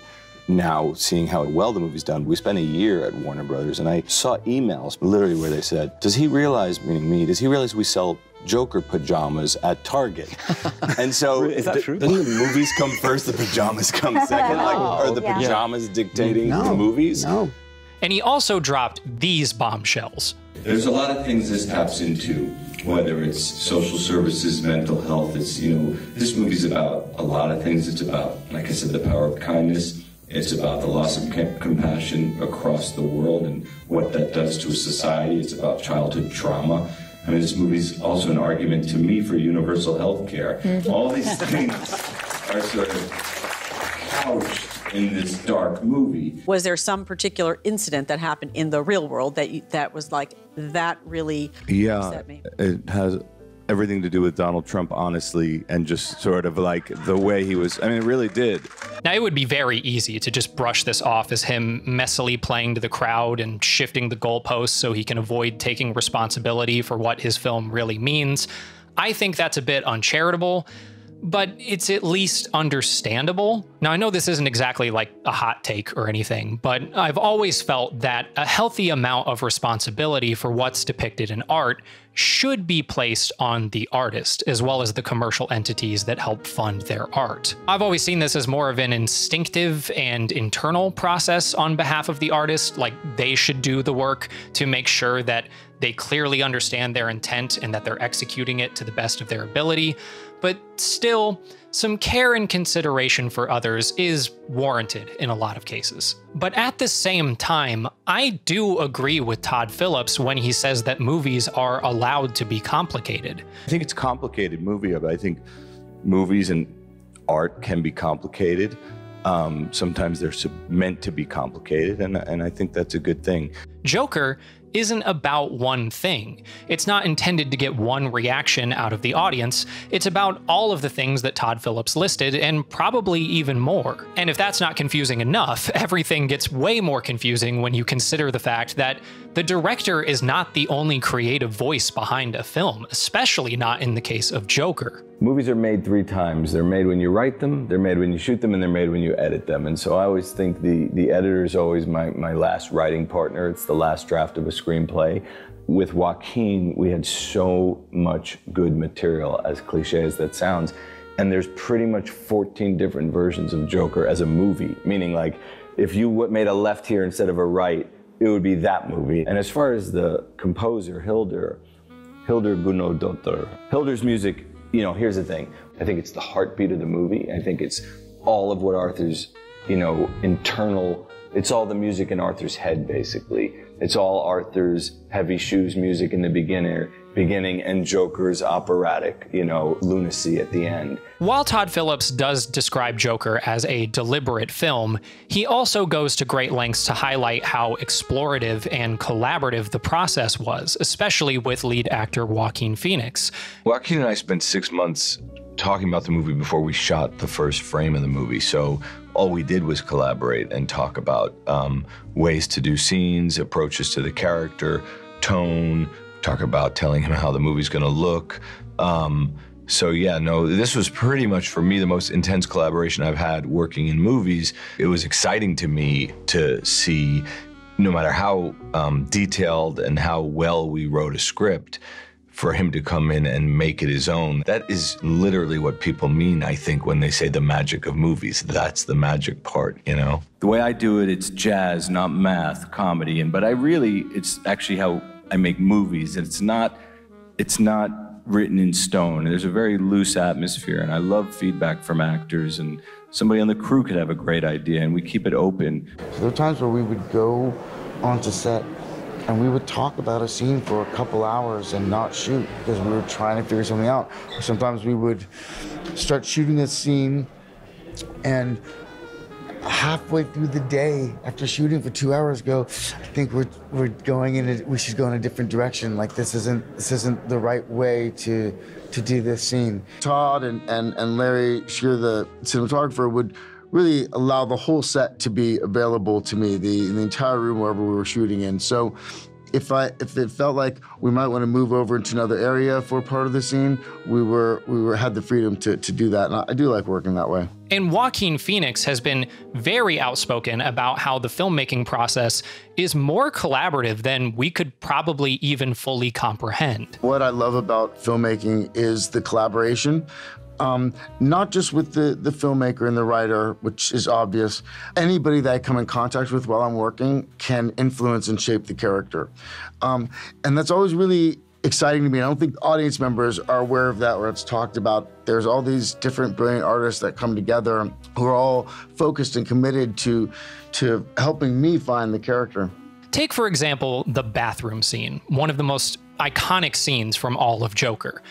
Now, seeing how well the movie's done, we spent a year at Warner Brothers, and I saw emails literally where they said, Does he realize, meaning me, does he realize we sell Joker pajamas at Target? and so, Is that th- true? Doesn't the movies come first, the pajamas come second? Like, are the Yeah. pajamas dictating No. the movies? No. And he also dropped these bombshells. There's a lot of things this taps into, whether it's social services, mental health. It's, you know, this movie's about a lot of things. It's about, like I said, the power of kindness. It's about the loss of compassion across the world and what that does to a society. It's about childhood trauma. I mean, this movie's also an argument to me for universal health care. Mm-hmm. All these things are sort of couched in this dark movie. Was there some particular incident that happened in the real world that you, that was like that really Yeah, upset me? it has everything to do with Donald Trump, honestly, and just sort of like the way he was. I mean, it really did. Now, it would be very easy to just brush this off as him messily playing to the crowd and shifting the goalposts so he can avoid taking responsibility for what his film really means. I think that's a bit uncharitable, but it's at least understandable. Now, I know this isn't exactly like a hot take or anything, but I've always felt that a healthy amount of responsibility for what's depicted in art should be placed on the artist as well as the commercial entities that help fund their art. I've always seen this as more of an instinctive and internal process on behalf of the artist, like they should do the work to make sure that they clearly understand their intent and that they're executing it to the best of their ability. But still, some care and consideration for others is warranted in a lot of cases. But at the same time, I do agree with Todd Phillips when he says that movies are allowed to be complicated. I think it's a complicated movie, but I think movies and art can be complicated. Um, sometimes they're meant to be complicated, and, and I think that's a good thing. Joker isn't about one thing. It's not intended to get one reaction out of the audience. It's about all of the things that Todd Phillips listed and probably even more. And if that's not confusing enough, everything gets way more confusing when you consider the fact that the director is not the only creative voice behind a film, especially not in the case of Joker. Movies are made three times. They're made when you write them, they're made when you shoot them, and they're made when you edit them. And so I always think the, the editor is always my, my last writing partner. It's the last draft of a screenplay. With Joaquin, we had so much good material, as cliche as that sounds. And there's pretty much 14 different versions of Joker as a movie, meaning like if you made a left here instead of a right, it would be that movie. And as far as the composer, Hildur, Hildur Gunnlaugsdóttir. Hildur's music, you know, here's the thing. I think it's the heartbeat of the movie. I think it's all of what Arthur's, you know, internal, it's all the music in Arthur's head, basically. It's all Arthur's heavy shoes music in the beginning, beginning and Joker's operatic, you know, lunacy at the end. While Todd Phillips does describe Joker as a deliberate film, he also goes to great lengths to highlight how explorative and collaborative the process was, especially with lead actor Joaquin Phoenix. Joaquin and I spent six months talking about the movie before we shot the first frame of the movie. So all we did was collaborate and talk about um, ways to do scenes, approaches to the character, tone, talk about telling him how the movie's going to look. Um, so yeah, no, this was pretty much for me the most intense collaboration I've had working in movies. It was exciting to me to see, no matter how um, detailed and how well we wrote a script, for him to come in and make it his own. That is literally what people mean, I think, when they say the magic of movies. That's the magic part, you know? The way I do it, it's jazz, not math, comedy. And but I really, it's actually how I make movies. And it's not, it's not written in stone. There's a very loose atmosphere, and I love feedback from actors. And somebody on the crew could have a great idea, and we keep it open. So there are times where we would go onto set and we would talk about a scene for a couple hours and not shoot because we were trying to figure something out. Sometimes we would start shooting a scene and halfway through the day after shooting for two hours go i think we're, we're going in a, we should go in a different direction. Like this isn't this isn't the right way to to do this scene. Todd and and, and Larry Sher the cinematographer would really allow the whole set to be available to me the, the entire room wherever we were shooting in. So if I if it felt like we might want to move over into another area for part of the scene, we were we were had the freedom to to do that. And I, I do like working that way. And Joaquin Phoenix has been very outspoken about how the filmmaking process is more collaborative than we could probably even fully comprehend. What I love about filmmaking is the collaboration. Um, not just with the, the filmmaker and the writer, which is obvious. Anybody that I come in contact with while I'm working can influence and shape the character. Um, and that's always really exciting to me. I don't think audience members are aware of that, where it's talked about. There's all these different brilliant artists that come together who are all focused and committed to, to helping me find the character. Take, for example, the bathroom scene, one of the most iconic scenes from all of Joker.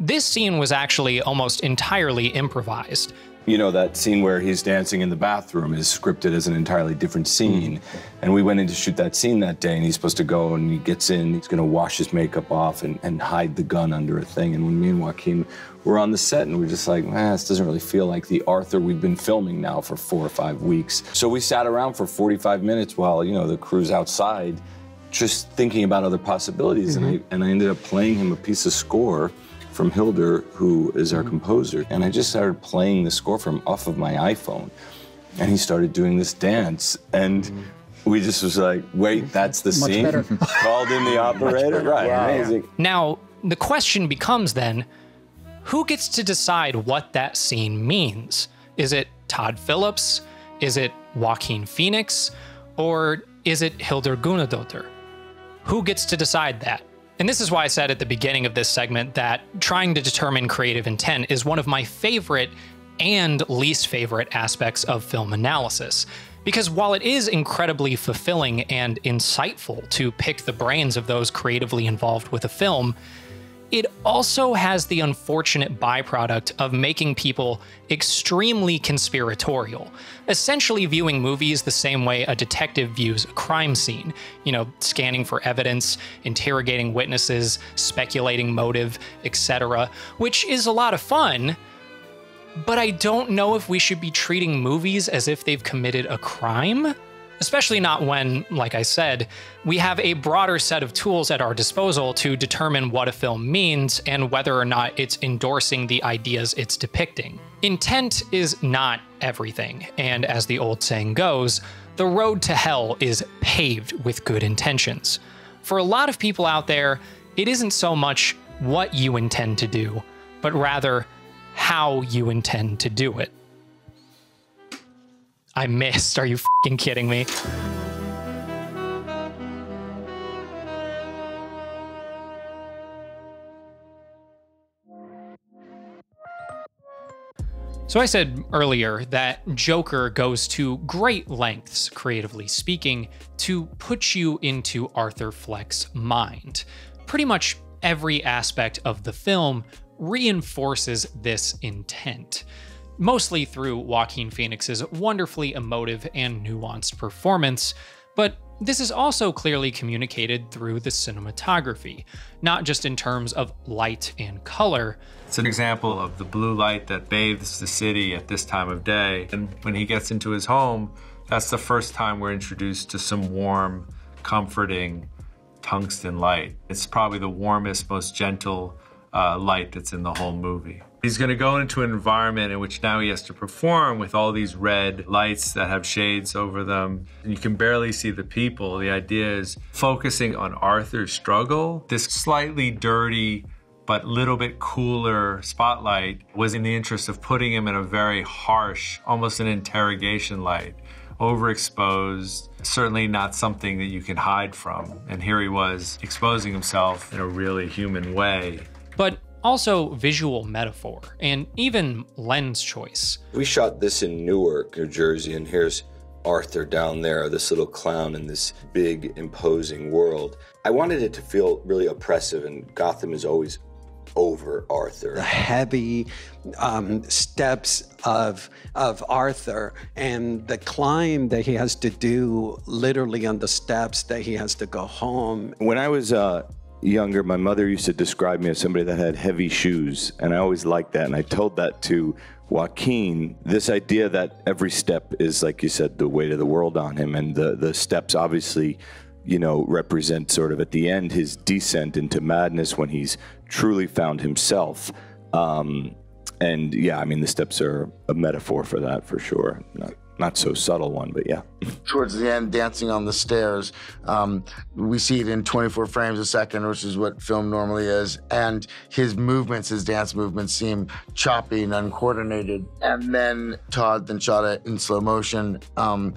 This scene was actually almost entirely improvised. You know, that scene where he's dancing in the bathroom is scripted as an entirely different scene. And we went in to shoot that scene that day, and he's supposed to go and he gets in, he's gonna wash his makeup off and, and hide the gun under a thing. And when me and Joaquin were on the set, and we're just like, man, this doesn't really feel like the Arthur we've been filming now for four or five weeks. So we sat around for 45 minutes while, you know, the crew's outside, just thinking about other possibilities. And, mm-hmm. I, and I ended up playing him a piece of score from Hildur, who is our mm-hmm. composer. And I just started playing the score from off of my iPhone. And he started doing this dance. And mm-hmm. we just was like, wait, mm-hmm. that's the Much scene? better. Called in the operator? Right, amazing. Now, the question becomes then who gets to decide what that scene means? Is it Todd Phillips? Is it Joaquin Phoenix? Or is it Hildur Guðnadóttir? Who gets to decide that? And this is why I said at the beginning of this segment that trying to determine creative intent is one of my favorite and least favorite aspects of film analysis. Because while it is incredibly fulfilling and insightful to pick the brains of those creatively involved with a film, it also has the unfortunate byproduct of making people extremely conspiratorial, essentially viewing movies the same way a detective views a crime scene. You know, scanning for evidence, interrogating witnesses, speculating motive, etc., which is a lot of fun. But I don't know if we should be treating movies as if they've committed a crime. Especially not when, like I said, we have a broader set of tools at our disposal to determine what a film means and whether or not it's endorsing the ideas it's depicting. Intent is not everything, and as the old saying goes, the road to hell is paved with good intentions. For a lot of people out there, it isn't so much what you intend to do, but rather how you intend to do it. I missed. Are you fing kidding me? So I said earlier that Joker goes to great lengths, creatively speaking, to put you into Arthur Fleck's mind. Pretty much every aspect of the film reinforces this intent mostly through Joaquin Phoenix's wonderfully emotive and nuanced performance, but this is also clearly communicated through the cinematography, not just in terms of light and color. It's an example of the blue light that bathes the city at this time of day. And when he gets into his home, that's the first time we're introduced to some warm, comforting tungsten light. It's probably the warmest, most gentle uh, light that's in the whole movie. He's going to go into an environment in which now he has to perform with all these red lights that have shades over them. And you can barely see the people. The idea is focusing on Arthur's struggle. This slightly dirty, but little bit cooler spotlight was in the interest of putting him in a very harsh, almost an interrogation light. Overexposed, certainly not something that you can hide from. And here he was exposing himself in a really human way. But also visual metaphor, and even lens choice. We shot this in Newark, New Jersey, and here's Arthur down there, this little clown in this big, imposing world. I wanted it to feel really oppressive, and Gotham is always over Arthur. The heavy um, steps of of Arthur and the climb that he has to do, literally on the steps that he has to go home. When I was uh, younger, my mother used to describe me as somebody that had heavy shoes, and I always liked that. And I told that to Joaquin. This idea that every step is, like you said, the weight of the world on him, and the the steps obviously you know, represent sort of at the end his descent into madness when he's truly found himself. Um, and yeah, I mean, the steps are a metaphor for that for sure. Not, not so subtle one, but yeah. Towards the end, dancing on the stairs, um, we see it in 24 frames a second, which is what film normally is. And his movements, his dance movements, seem choppy and uncoordinated. And then Todd then shot it in slow motion, um,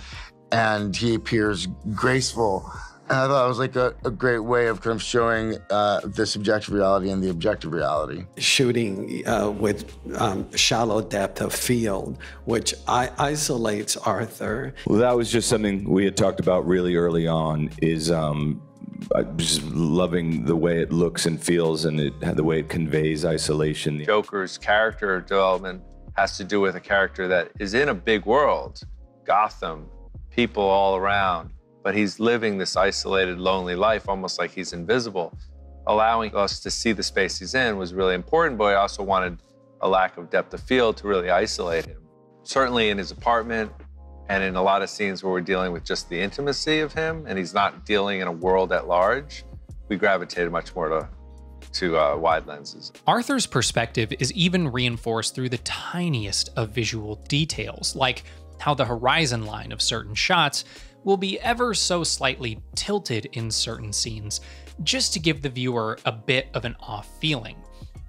and he appears graceful. And I thought it was like a, a great way of kind of showing uh, the subjective reality and the objective reality. Shooting uh, with um, shallow depth of field, which I- isolates Arthur. Well, that was just something we had talked about really early on. Is um, just loving the way it looks and feels, and it, the way it conveys isolation. Joker's character development has to do with a character that is in a big world, Gotham, people all around but he's living this isolated, lonely life, almost like he's invisible. Allowing us to see the space he's in was really important, but I also wanted a lack of depth of field to really isolate him. Certainly in his apartment and in a lot of scenes where we're dealing with just the intimacy of him and he's not dealing in a world at large, we gravitated much more to to uh, wide lenses. Arthur's perspective is even reinforced through the tiniest of visual details, like how the horizon line of certain shots will be ever so slightly tilted in certain scenes, just to give the viewer a bit of an off feeling.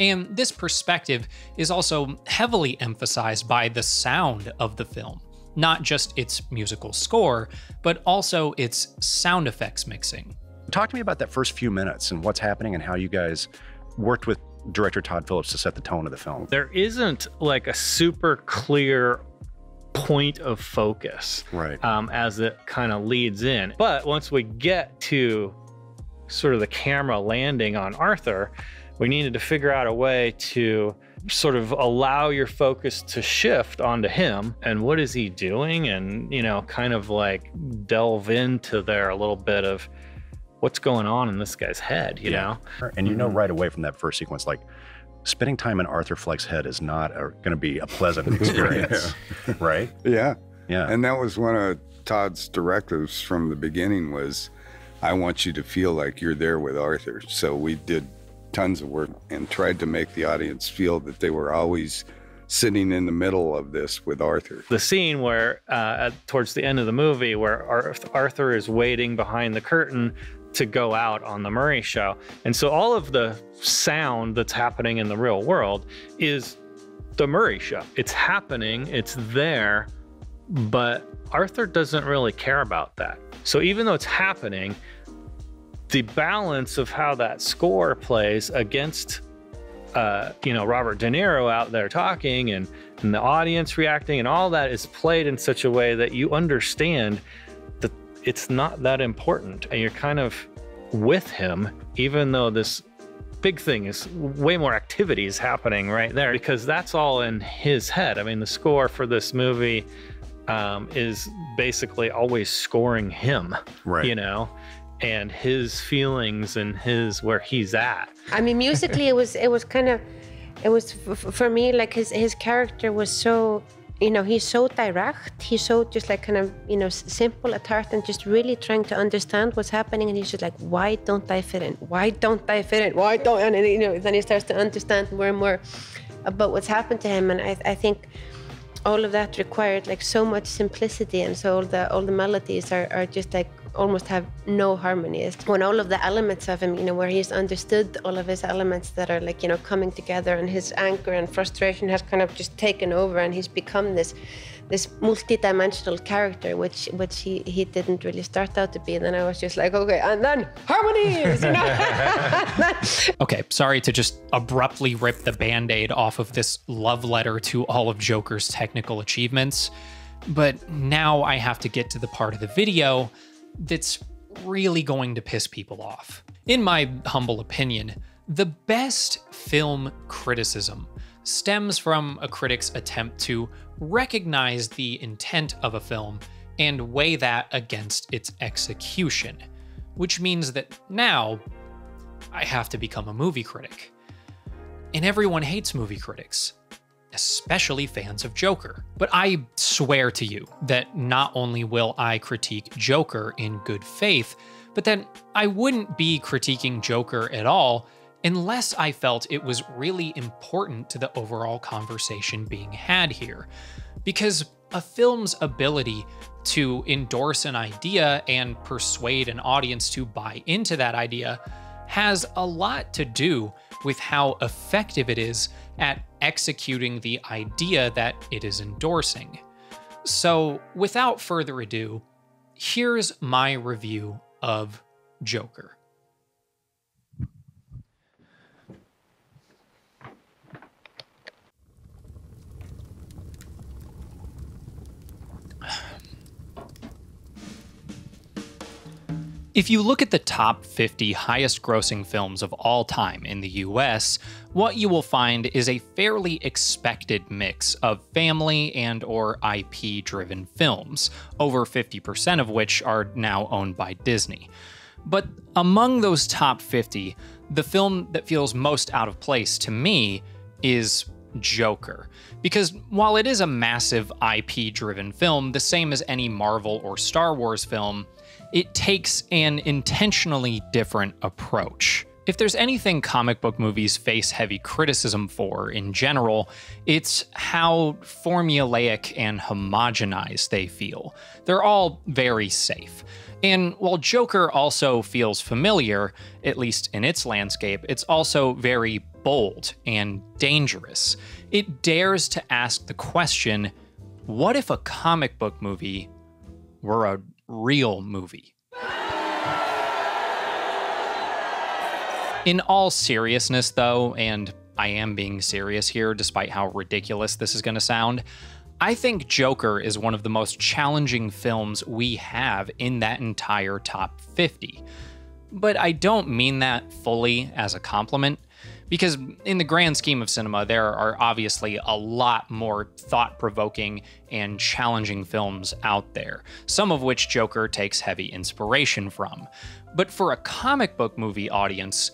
And this perspective is also heavily emphasized by the sound of the film, not just its musical score, but also its sound effects mixing. Talk to me about that first few minutes and what's happening and how you guys worked with director Todd Phillips to set the tone of the film. There isn't like a super clear point of focus right. um, as it kind of leads in. But once we get to sort of the camera landing on arthur we needed to figure out a way to sort of allow your focus to shift onto him. And what is he doing? And you know kind of like delve into there a little bit of what's going on in this guy's head you yeah. know? And you know mm-hmm. right away from that first sequence like spending time in Arthur Fleck's head is not going to be a pleasant experience, yeah. right? Yeah, yeah. And that was one of Todd's directives from the beginning was, I want you to feel like you're there with Arthur. So we did tons of work and tried to make the audience feel that they were always sitting in the middle of this with Arthur. The scene where, uh, at, towards the end of the movie, where Arthur is waiting behind the curtain to go out on the Murray show. And so all of the sound that's happening in the real world is the Murray show. It's happening, it's there, but Arthur doesn't really care about that. So even though it's happening, the balance of how that score plays against uh, you know Robert De Niro out there talking and, and the audience reacting and all that is played in such a way that you understand it's not that important and you're kind of with him even though this big thing is way more activities happening right there because that's all in his head. I mean the score for this movie um, is basically always scoring him right. you know and his feelings and his where he's at. I mean musically it was it was kind of it was for me like his his character was so you know, he's so direct. He's so just like kind of, you know, simple at heart and just really trying to understand what's happening. And he's just like, why don't I fit in? Why don't I fit in? Why don't? And you know, then he starts to understand more and more about what's happened to him. And I, I think all of that required like so much simplicity, and so all the all the melodies are, are just like almost have no harmony. when all of the elements of him, you know, where he's understood all of his elements that are like, you know, coming together and his anger and frustration has kind of just taken over and he's become this this multi-dimensional character, which which he, he didn't really start out to be. And then I was just like, okay, and then harmonies, you know? Okay, sorry to just abruptly rip the band aid off of this love letter to all of Joker's technical achievements, but now I have to get to the part of the video that's really going to piss people off. In my humble opinion, the best film criticism stems from a critic's attempt to recognize the intent of a film and weigh that against its execution, which means that now I have to become a movie critic. And everyone hates movie critics, especially fans of Joker. But I swear to you that not only will I critique Joker in good faith, but then I wouldn't be critiquing Joker at all unless I felt it was really important to the overall conversation being had here. Because a film's ability to endorse an idea and persuade an audience to buy into that idea has a lot to do with how effective it is at executing the idea that it is endorsing. So, without further ado, here's my review of Joker. If you look at the top 50 highest grossing films of all time in the US, what you will find is a fairly expected mix of family and or IP driven films, over 50% of which are now owned by Disney. But among those top 50, the film that feels most out of place to me is Joker. Because while it is a massive IP driven film, the same as any Marvel or Star Wars film, it takes an intentionally different approach. If there's anything comic book movies face heavy criticism for in general, it's how formulaic and homogenized they feel. They're all very safe. And while Joker also feels familiar, at least in its landscape, it's also very bold and dangerous. It dares to ask the question what if a comic book movie were a real movie. In all seriousness, though, and I am being serious here despite how ridiculous this is going to sound, I think Joker is one of the most challenging films we have in that entire top 50. But I don't mean that fully as a compliment. Because in the grand scheme of cinema, there are obviously a lot more thought provoking and challenging films out there, some of which Joker takes heavy inspiration from. But for a comic book movie audience,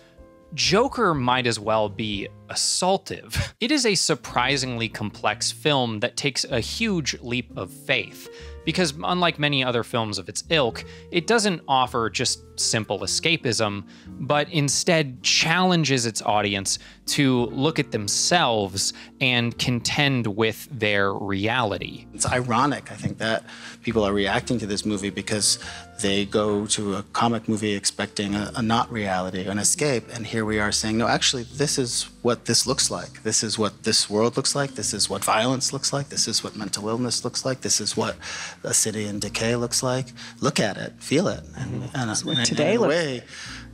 Joker might as well be assaultive. It is a surprisingly complex film that takes a huge leap of faith because unlike many other films of its ilk, it doesn't offer just simple escapism, but instead challenges its audience to look at themselves and contend with their reality. It's ironic, I think, that people are reacting to this movie because they go to a comic movie expecting a, a not reality, an escape, and here we are saying, no, actually, this is what this looks like. This is what this world looks like. This is what violence looks like. This is what mental illness looks like. This is what a city in decay looks like. Look at it, feel it, and, mm-hmm. and, and, today in a looks- way,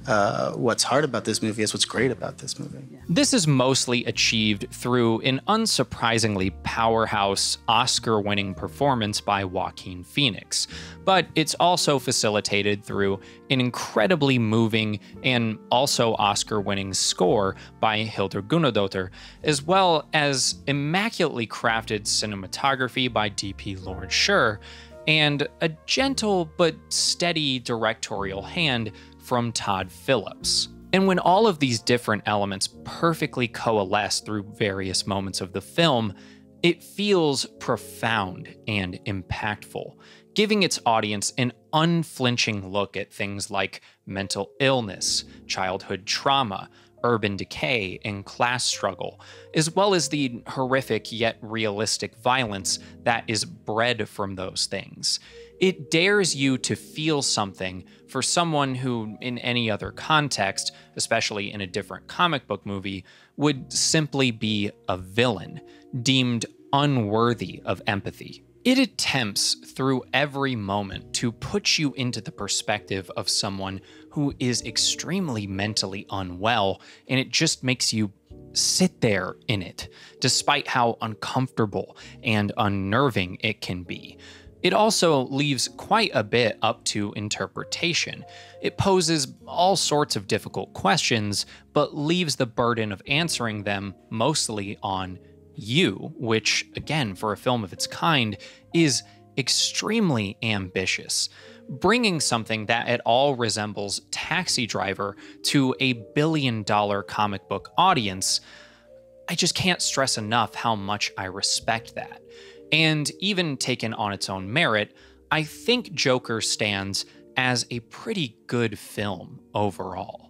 uh, what's hard about this movie is what's great about this movie. This is mostly achieved through an unsurprisingly powerhouse Oscar winning performance by Joaquin Phoenix, but it's also facilitated through an incredibly moving and also Oscar winning score by Hildur Guðnadóttir, as well as immaculately crafted cinematography by DP Lawrence Sher, and a gentle but steady directorial hand from Todd Phillips. And when all of these different elements perfectly coalesce through various moments of the film, it feels profound and impactful, giving its audience an unflinching look at things like mental illness, childhood trauma, urban decay, and class struggle, as well as the horrific yet realistic violence that is bred from those things. It dares you to feel something for someone who, in any other context, especially in a different comic book movie, would simply be a villain, deemed unworthy of empathy. It attempts through every moment to put you into the perspective of someone who is extremely mentally unwell, and it just makes you sit there in it, despite how uncomfortable and unnerving it can be. It also leaves quite a bit up to interpretation. It poses all sorts of difficult questions, but leaves the burden of answering them mostly on you, which, again, for a film of its kind, is extremely ambitious. Bringing something that at all resembles Taxi Driver to a billion dollar comic book audience, I just can't stress enough how much I respect that. And even taken on its own merit, I think Joker stands as a pretty good film overall.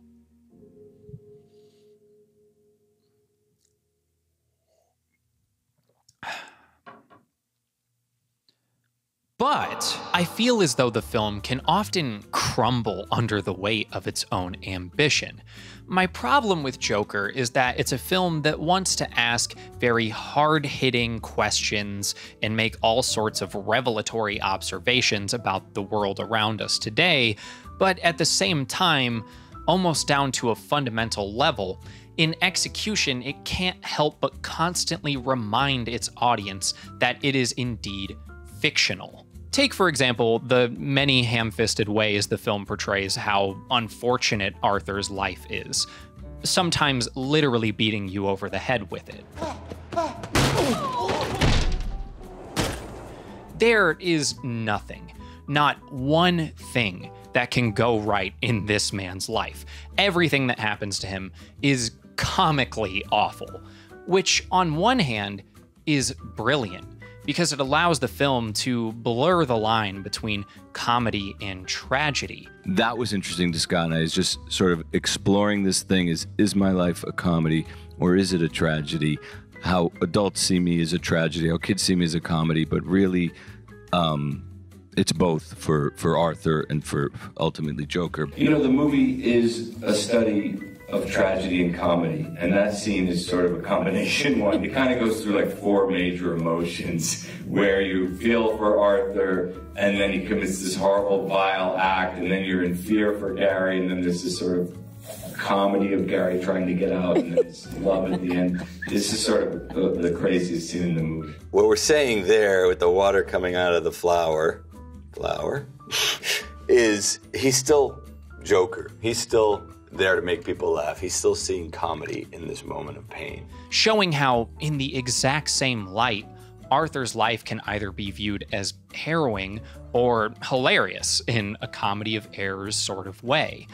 But I feel as though the film can often crumble under the weight of its own ambition. My problem with Joker is that it's a film that wants to ask very hard hitting questions and make all sorts of revelatory observations about the world around us today, but at the same time, almost down to a fundamental level, in execution, it can't help but constantly remind its audience that it is indeed fictional. Take, for example, the many ham fisted ways the film portrays how unfortunate Arthur's life is, sometimes literally beating you over the head with it. There is nothing, not one thing that can go right in this man's life. Everything that happens to him is comically awful, which, on one hand, is brilliant because it allows the film to blur the line between comedy and tragedy. That was interesting to Scott and I, is just sort of exploring this thing is is my life a comedy or is it a tragedy? How adults see me as a tragedy, how kids see me as a comedy, but really um, it's both for, for Arthur and for ultimately Joker. You know, the movie is a study of tragedy and comedy, and that scene is sort of a combination one. It kind of goes through like four major emotions where you feel for Arthur, and then he commits this horrible, vile act, and then you're in fear for Gary, and then there's this sort of comedy of Gary trying to get out, and it's love at the end. This is sort of the, the craziest scene in the movie. What we're saying there with the water coming out of the flower, flower, is he's still Joker. He's still there to make people laugh. He's still seeing comedy in this moment of pain. Showing how, in the exact same light, Arthur's life can either be viewed as harrowing or hilarious in a comedy of errors sort of way.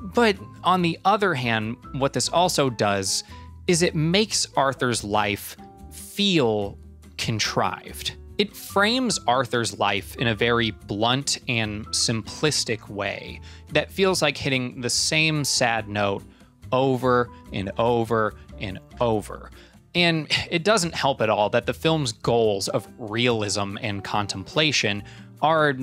But on the other hand, what this also does is it makes Arthur's life feel contrived. It frames Arthur's life in a very blunt and simplistic way that feels like hitting the same sad note over and over and over. And it doesn't help at all that the film's goals of realism and contemplation are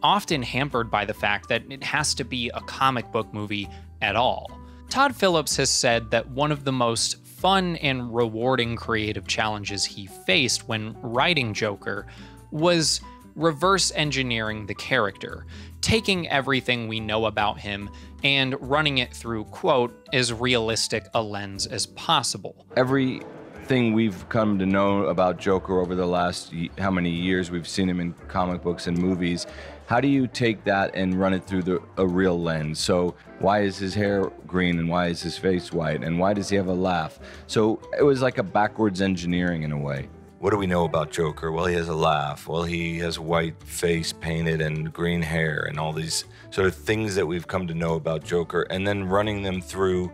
often hampered by the fact that it has to be a comic book movie at all. Todd Phillips has said that one of the most fun and rewarding creative challenges he faced when writing Joker was reverse engineering the character, taking everything we know about him and running it through, quote, as realistic a lens as possible. Everything we've come to know about Joker over the last how many years we've seen him in comic books and movies how do you take that and run it through the, a real lens? So why is his hair green and why is his face white and why does he have a laugh? So it was like a backwards engineering in a way. What do we know about Joker? Well, he has a laugh. Well, he has white face painted and green hair and all these sort of things that we've come to know about Joker and then running them through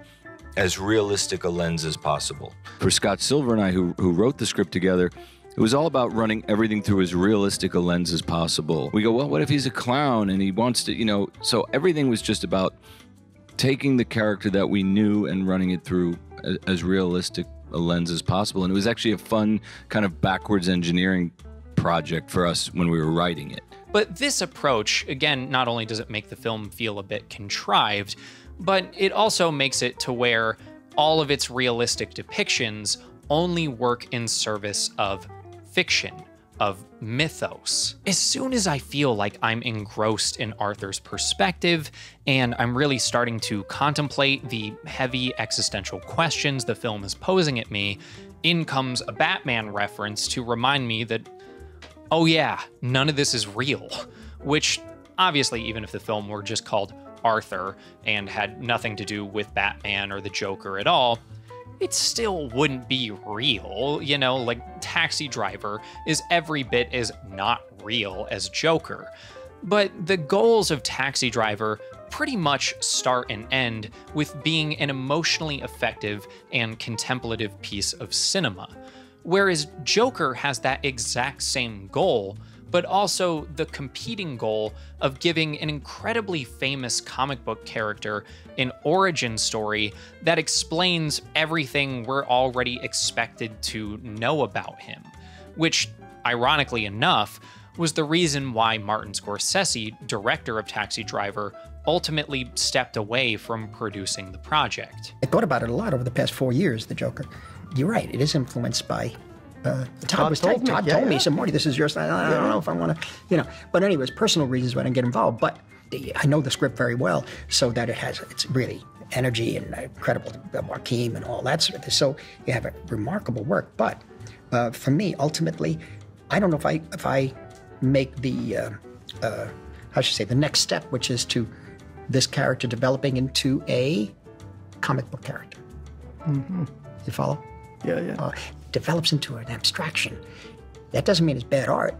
as realistic a lens as possible. For Scott Silver and I, who, who wrote the script together, it was all about running everything through as realistic a lens as possible. We go, well, what if he's a clown and he wants to, you know? So everything was just about taking the character that we knew and running it through as, realistic a lens as possible. And it was actually a fun kind of backwards engineering project for us when we were writing it. But this approach, again, not only does it make the film feel a bit contrived, but it also makes it to where all of its realistic depictions only work in service of fiction, of mythos. As soon as I feel like I'm engrossed in Arthur's perspective and I'm really starting to contemplate the heavy existential questions the film is posing at me, in comes a Batman reference to remind me that, oh yeah, none of this is real. Which, obviously, even if the film were just called Arthur and had nothing to do with Batman or the Joker at all, it still wouldn't be real. You know, like Taxi Driver is every bit as not real as Joker. But the goals of Taxi Driver pretty much start and end with being an emotionally effective and contemplative piece of cinema. Whereas Joker has that exact same goal, but also the competing goal of giving an incredibly famous comic book character an origin story that explains everything we're already expected to know about him, which, ironically enough, was the reason why Martin Scorsese, director of Taxi Driver, ultimately stepped away from producing the project. I thought about it a lot over the past four years, The Joker. You're right, it is influenced by uh, Todd, Todd was told me, Todd yeah, told me, yeah. he said, Marty, this is yours. I, I don't know if I want to, you know. But anyways, personal reasons why I didn't get involved. But the, I know the script very well, so that it has it's really energy and incredible uh, Joaquin and all that sort of thing. So you have a remarkable work. But uh, for me, ultimately, I don't know if I if I make the uh, uh, how should I say the next step, which is to this character developing into a comic book character. Mm-hmm. You follow? Yeah, yeah. Uh, develops into an abstraction. That doesn't mean it's bad art.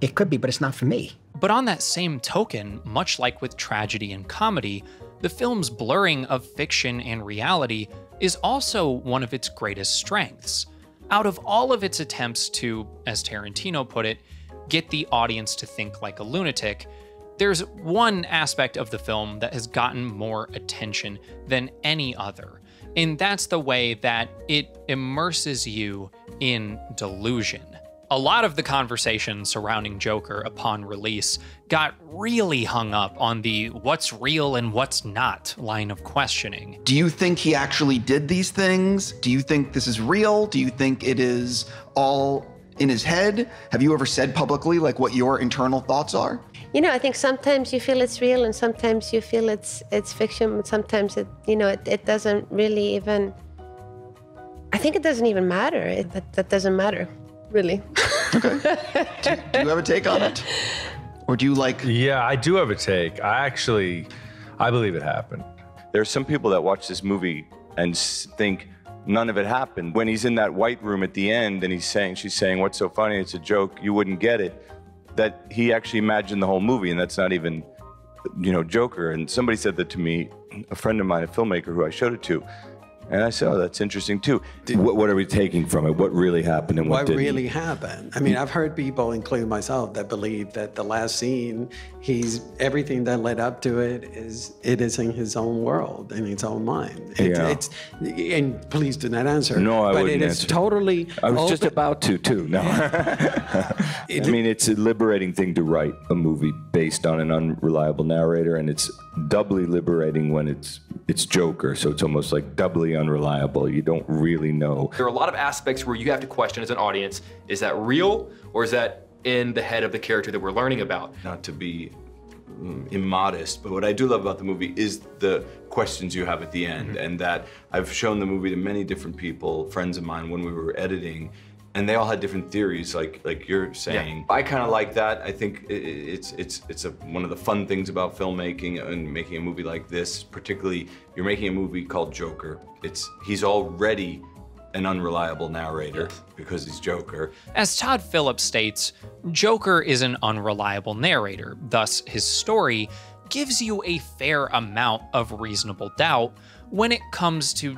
It could be, but it's not for me. But on that same token, much like with tragedy and comedy, the film's blurring of fiction and reality is also one of its greatest strengths. Out of all of its attempts to, as Tarantino put it, get the audience to think like a lunatic, there's one aspect of the film that has gotten more attention than any other, and that's the way that it immerses you in delusion. A lot of the conversation surrounding Joker upon release got really hung up on the what's real and what's not line of questioning. Do you think he actually did these things? Do you think this is real? Do you think it is all in his head? Have you ever said publicly like what your internal thoughts are? You know, I think sometimes you feel it's real, and sometimes you feel it's it's fiction, but sometimes it, you know, it, it doesn't really even. I think it doesn't even matter. It, that that doesn't matter, really. okay. Do you have a take on it? Or do you like Yeah, I do have a take. I actually I believe it happened. There are some people that watch this movie and think none of it happened. When he's in that white room at the end and he's saying, she's saying, What's so funny? It's a joke. You wouldn't get it. That he actually imagined the whole movie, and that's not even, you know, Joker. And somebody said that to me, a friend of mine, a filmmaker who I showed it to. And I said, Oh, that's interesting too. What, what are we taking from it? What really happened and what, what really happened. I mean, I've heard people, including myself, that believe that the last scene, he's everything that led up to it is it is in his own world, in his own mind. It, Yeah. It's and please do not answer. No, I but wouldn't it is answer. totally. I was just about to, too. No. I mean, it's a liberating thing to write a movie based on an unreliable narrator, and it's doubly liberating when it's it's Joker. So it's almost like doubly unreliable. You don't really know. There are a lot of aspects where you have to question as an audience, is that real or is that in the head of the character that we're learning about? Not to be mm, immodest, but what I do love about the movie is the questions you have at the end, and that I've shown the movie to many different people, friends of mine, when we were editing, and they all had different theories, like like you're saying. I kind of like that. I think it's it's it's a, one of the fun things about filmmaking and making a movie like this. Particularly, you're making a movie called Joker. It's he's already an unreliable narrator because he's Joker. As Todd Phillips states, Joker is an unreliable narrator, thus, his story gives you a fair amount of reasonable doubt when it comes to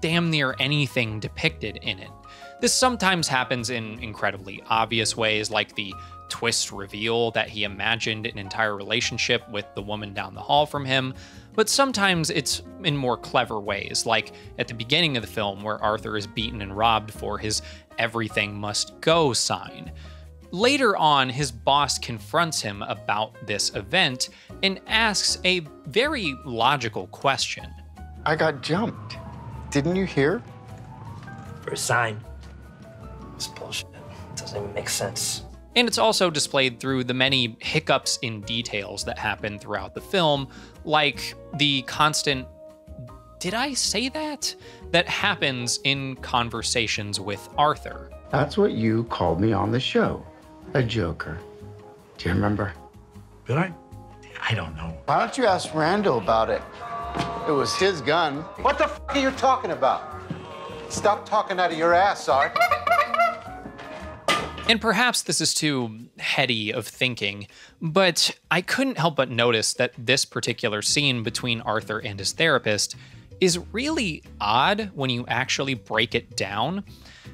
damn near anything depicted in it. This sometimes happens in incredibly obvious ways, like the twist reveal that he imagined an entire relationship with the woman down the hall from him, but sometimes it's in more clever ways, like at the beginning of the film where Arthur is beaten and robbed for his everything must go sign. Later on, his boss confronts him about this event and asks a very logical question. I got jumped. Didn't you hear? For a sign. It's bullshit. It doesn't Doesn't even make sense. And it's also displayed through the many hiccups in details that happen throughout the film, like the constant, did I say that? That happens in conversations with Arthur. That's what you called me on the show. A joker. Do you remember? Did I? I don't know. Why don't you ask Randall about it? It was his gun. What the f are you talking about? Stop talking out of your ass, Art. And perhaps this is too heady of thinking, but I couldn't help but notice that this particular scene between Arthur and his therapist is really odd when you actually break it down.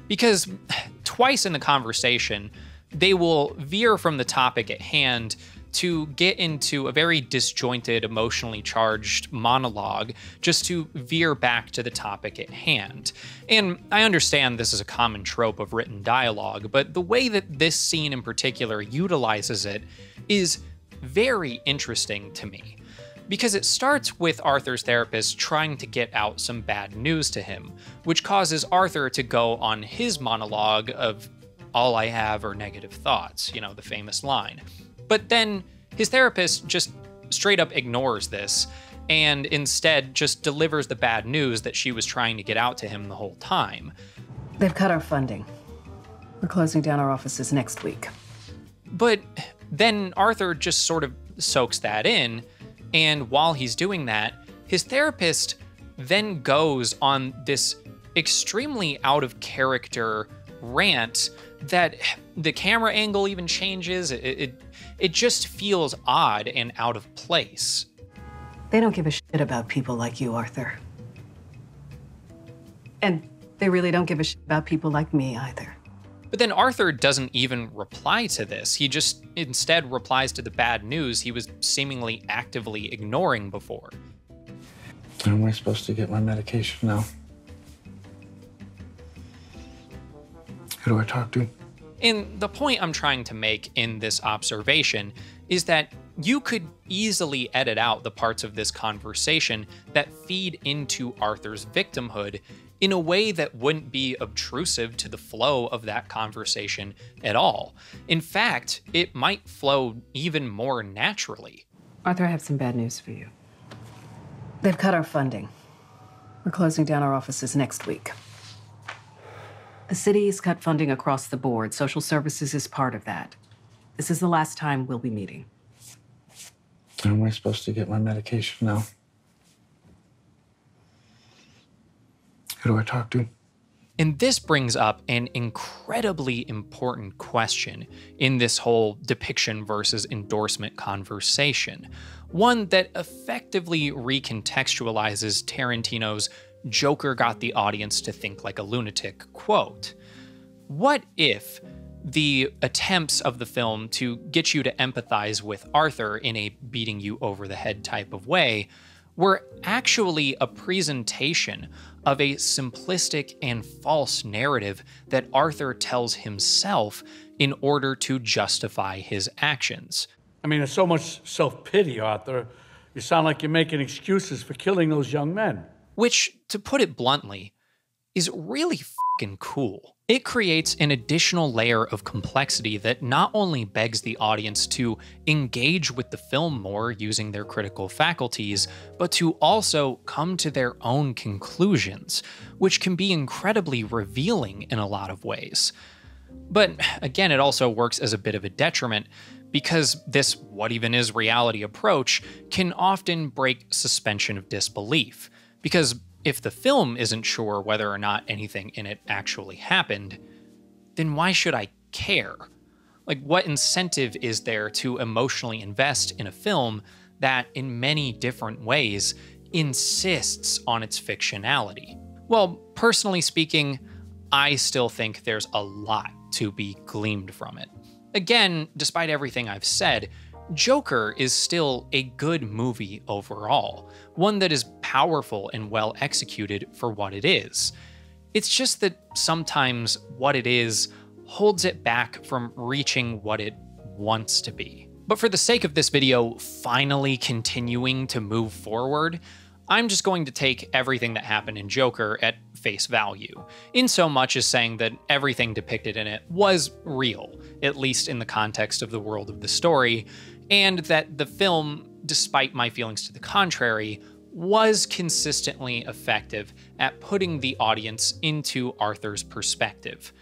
Because twice in the conversation, they will veer from the topic at hand to get into a very disjointed, emotionally charged monologue just to veer back to the topic at hand. And I understand this is a common trope of written dialogue, but the way that this scene in particular utilizes it is very interesting to me. Because it starts with Arthur's therapist trying to get out some bad news to him, which causes Arthur to go on his monologue of all I have are negative thoughts, you know, the famous line. But then his therapist just straight up ignores this and instead just delivers the bad news that she was trying to get out to him the whole time. They've cut our funding. We're closing down our offices next week. But then Arthur just sort of soaks that in, and while he's doing that, his therapist then goes on this extremely out of character rant that the camera angle even changes. It, it, it just feels odd and out of place. They don't give a shit about people like you, Arthur. And they really don't give a shit about people like me either. But then Arthur doesn't even reply to this. He just instead replies to the bad news he was seemingly actively ignoring before. How am I supposed to get my medication now? Who do I talk to? And the point I'm trying to make in this observation is that you could easily edit out the parts of this conversation that feed into Arthur's victimhood in a way that wouldn't be obtrusive to the flow of that conversation at all. In fact, it might flow even more naturally. Arthur, I have some bad news for you. They've cut our funding. We're closing down our offices next week. The city has cut funding across the board. Social services is part of that. This is the last time we'll be meeting. How am I supposed to get my medication now? Who do I talk to? And this brings up an incredibly important question in this whole depiction versus endorsement conversation. One that effectively recontextualizes Tarantino's Joker got the audience to think like a lunatic quote. What if the attempts of the film to get you to empathize with Arthur in a beating you over the head type of way were actually a presentation of a simplistic and false narrative that Arthur tells himself in order to justify his actions. I mean, it's so much self pity, Arthur. You sound like you're making excuses for killing those young men. Which, to put it bluntly, is really fucking cool. It creates an additional layer of complexity that not only begs the audience to engage with the film more using their critical faculties, but to also come to their own conclusions, which can be incredibly revealing in a lot of ways. But again, it also works as a bit of a detriment because this what even is reality approach can often break suspension of disbelief. Because if the film isn't sure whether or not anything in it actually happened, then why should I care? Like, what incentive is there to emotionally invest in a film that, in many different ways, insists on its fictionality? Well, personally speaking, I still think there's a lot to be gleaned from it. Again, despite everything I've said, Joker is still a good movie overall, one that is powerful and well executed for what it is. It's just that sometimes what it is holds it back from reaching what it wants to be. But for the sake of this video finally continuing to move forward, I'm just going to take everything that happened in Joker at face value, in so much as saying that everything depicted in it was real, at least in the context of the world of the story, and that the film, despite my feelings to the contrary, was consistently effective at putting the audience into Arthur's perspective.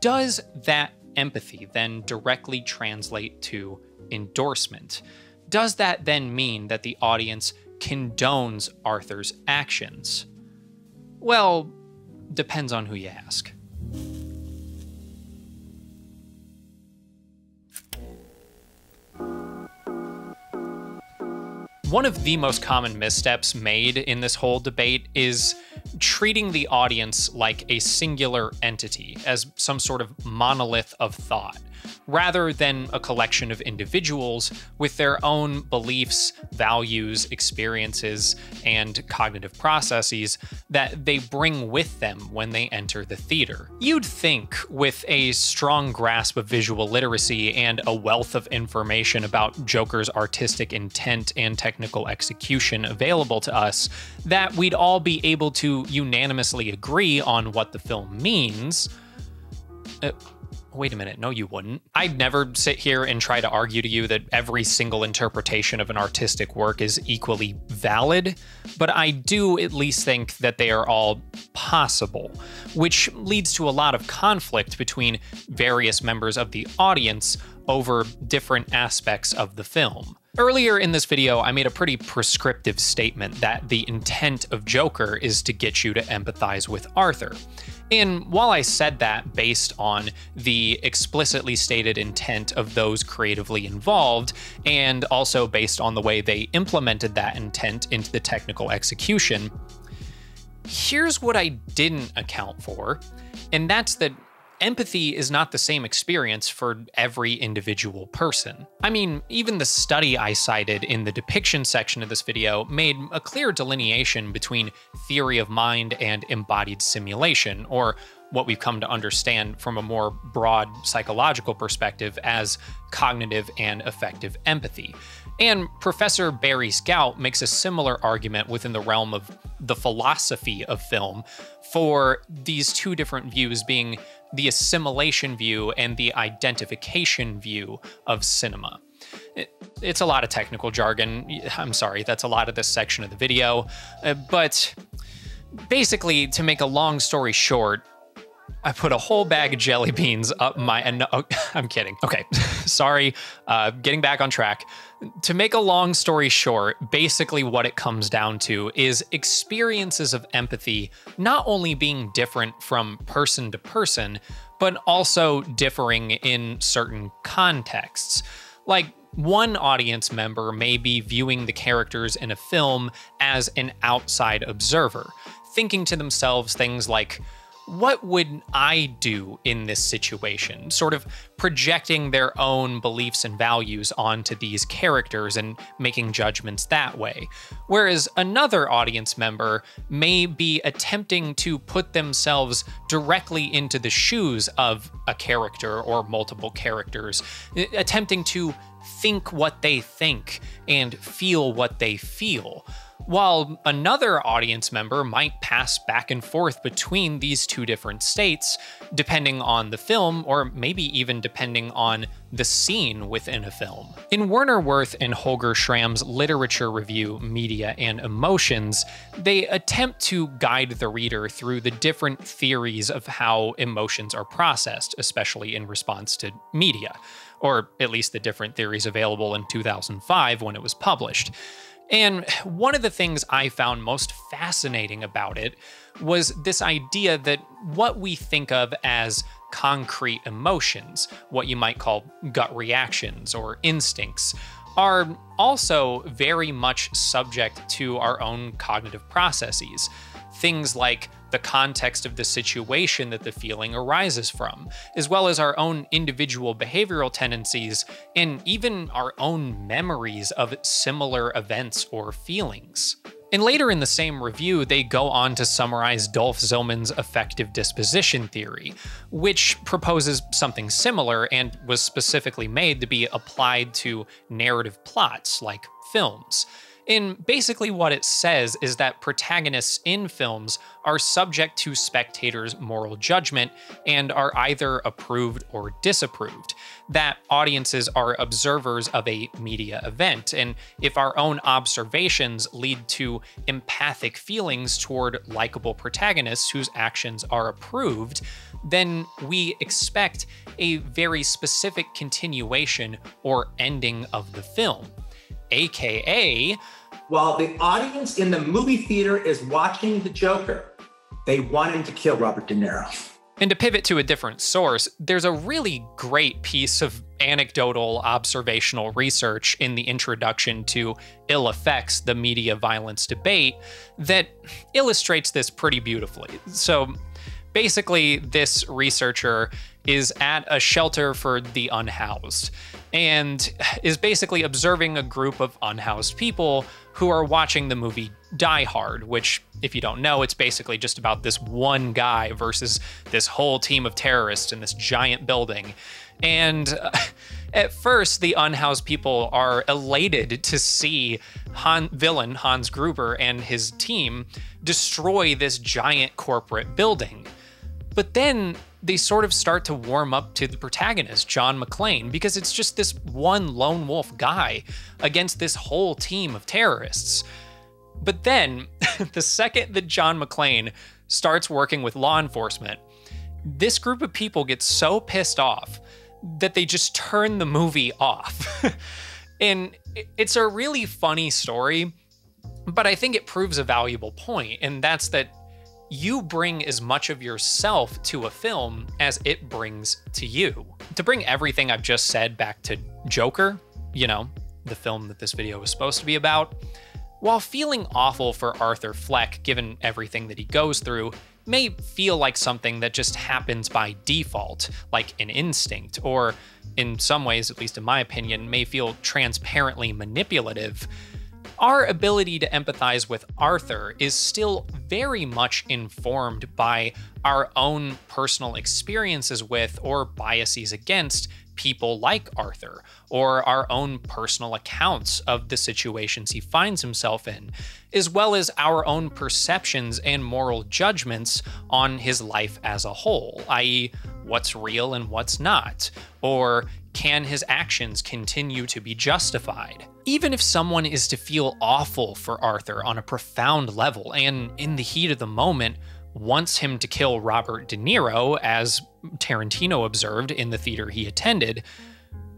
Does that empathy then directly translate to endorsement? Does that then mean that the audience condones Arthur's actions? Well, depends on who you ask. One of the most common missteps made in this whole debate is treating the audience like a singular entity, as some sort of monolith of thought rather than a collection of individuals with their own beliefs, values, experiences, and cognitive processes that they bring with them when they enter the theater. You'd think, with a strong grasp of visual literacy and a wealth of information about Joker's artistic intent and technical execution available to us, that we'd all be able to unanimously agree on what the film means. Uh, wait a minute, no, you wouldn't. I'd never sit here and try to argue to you that every single interpretation of an artistic work is equally valid, but I do at least think that they are all possible, which leads to a lot of conflict between various members of the audience over different aspects of the film. Earlier in this video, I made a pretty prescriptive statement that the intent of Joker is to get you to empathize with Arthur. And while I said that based on the explicitly stated intent of those creatively involved, and also based on the way they implemented that intent into the technical execution, here's what I didn't account for, and that's that empathy is not the same experience for every individual person. I mean, even the study I cited in the depiction section of this video made a clear delineation between theory of mind and embodied simulation, or what we've come to understand from a more broad psychological perspective as cognitive and affective empathy. And Professor Berys Gaut makes a similar argument within the realm of the philosophy of film for these two different views being the assimilation view and the identification view of cinema. It, it's a lot of technical jargon. I'm sorry, that's a lot of this section of the video. Uh, but basically, to make a long story short, I put a whole bag of jelly beans up my. And no, I'm kidding. Okay, sorry. Uh, getting back on track. To make a long story short, basically what it comes down to is experiences of empathy not only being different from person to person, but also differing in certain contexts. Like, one audience member may be viewing the characters in a film as an outside observer, thinking to themselves things like, what would I do in this situation? Sort of projecting their own beliefs and values onto these characters and making judgments that way. Whereas another audience member may be attempting to put themselves directly into the shoes of a character or multiple characters, attempting to think what they think and feel what they feel while another audience member might pass back and forth between these two different states, depending on the film, or maybe even depending on the scene within a film. In Werner Wirth and Holger Schramm's literature review, Media and Emotions, they attempt to guide the reader through the different theories of how emotions are processed, especially in response to media, or at least the different theories available in 2005 when it was published. And one of the things I found most fascinating about it was this idea that what we think of as concrete emotions, what you might call gut reactions or instincts, are also very much subject to our own cognitive processes. Things like the context of the situation that the feeling arises from, as well as our own individual behavioral tendencies and even our own memories of similar events or feelings. And later in the same review, they go on to summarize Dolph Zillmann's affective disposition theory, which proposes something similar and was specifically made to be applied to narrative plots like films. And basically, what it says is that protagonists in films are subject to spectators' moral judgment and are either approved or disapproved. That audiences are observers of a media event, and if our own observations lead to empathic feelings toward likable protagonists whose actions are approved, then we expect a very specific continuation or ending of the film. AKA, while the audience in the movie theater is watching the Joker, they want him to kill Robert De Niro. And to pivot to a different source, there's a really great piece of anecdotal observational research in the introduction to Ill Effects, the media violence debate, that illustrates this pretty beautifully. So basically, this researcher is at a shelter for the unhoused and is basically observing a group of unhoused people who are watching the movie Die Hard, which, if you don't know, it's basically just about this one guy versus this whole team of terrorists in this giant building. And uh, at first, the unhoused people are elated to see Han, villain Hans Gruber and his team destroy this giant corporate building. But then they sort of start to warm up to the protagonist, John McClane, because it's just this one lone wolf guy against this whole team of terrorists. But then, the second that John McClane starts working with law enforcement, this group of people gets so pissed off that they just turn the movie off. and it's a really funny story, but I think it proves a valuable point, and that's that you bring as much of yourself to a film as it brings to you. To bring everything I've just said back to Joker, you know, the film that this video was supposed to be about, while feeling awful for Arthur Fleck given everything that he goes through, may feel like something that just happens by default, like an instinct, or in some ways, at least in my opinion, may feel transparently manipulative our ability to empathize with Arthur is still very much informed by our own personal experiences with or biases against people like Arthur, or our own personal accounts of the situations he finds himself in, as well as our own perceptions and moral judgments on his life as a whole, i.e., what's real and what's not, or can his actions continue to be justified? Even if someone is to feel awful for Arthur on a profound level and in the heat of the moment wants him to kill Robert De Niro, as Tarantino observed in the theater he attended,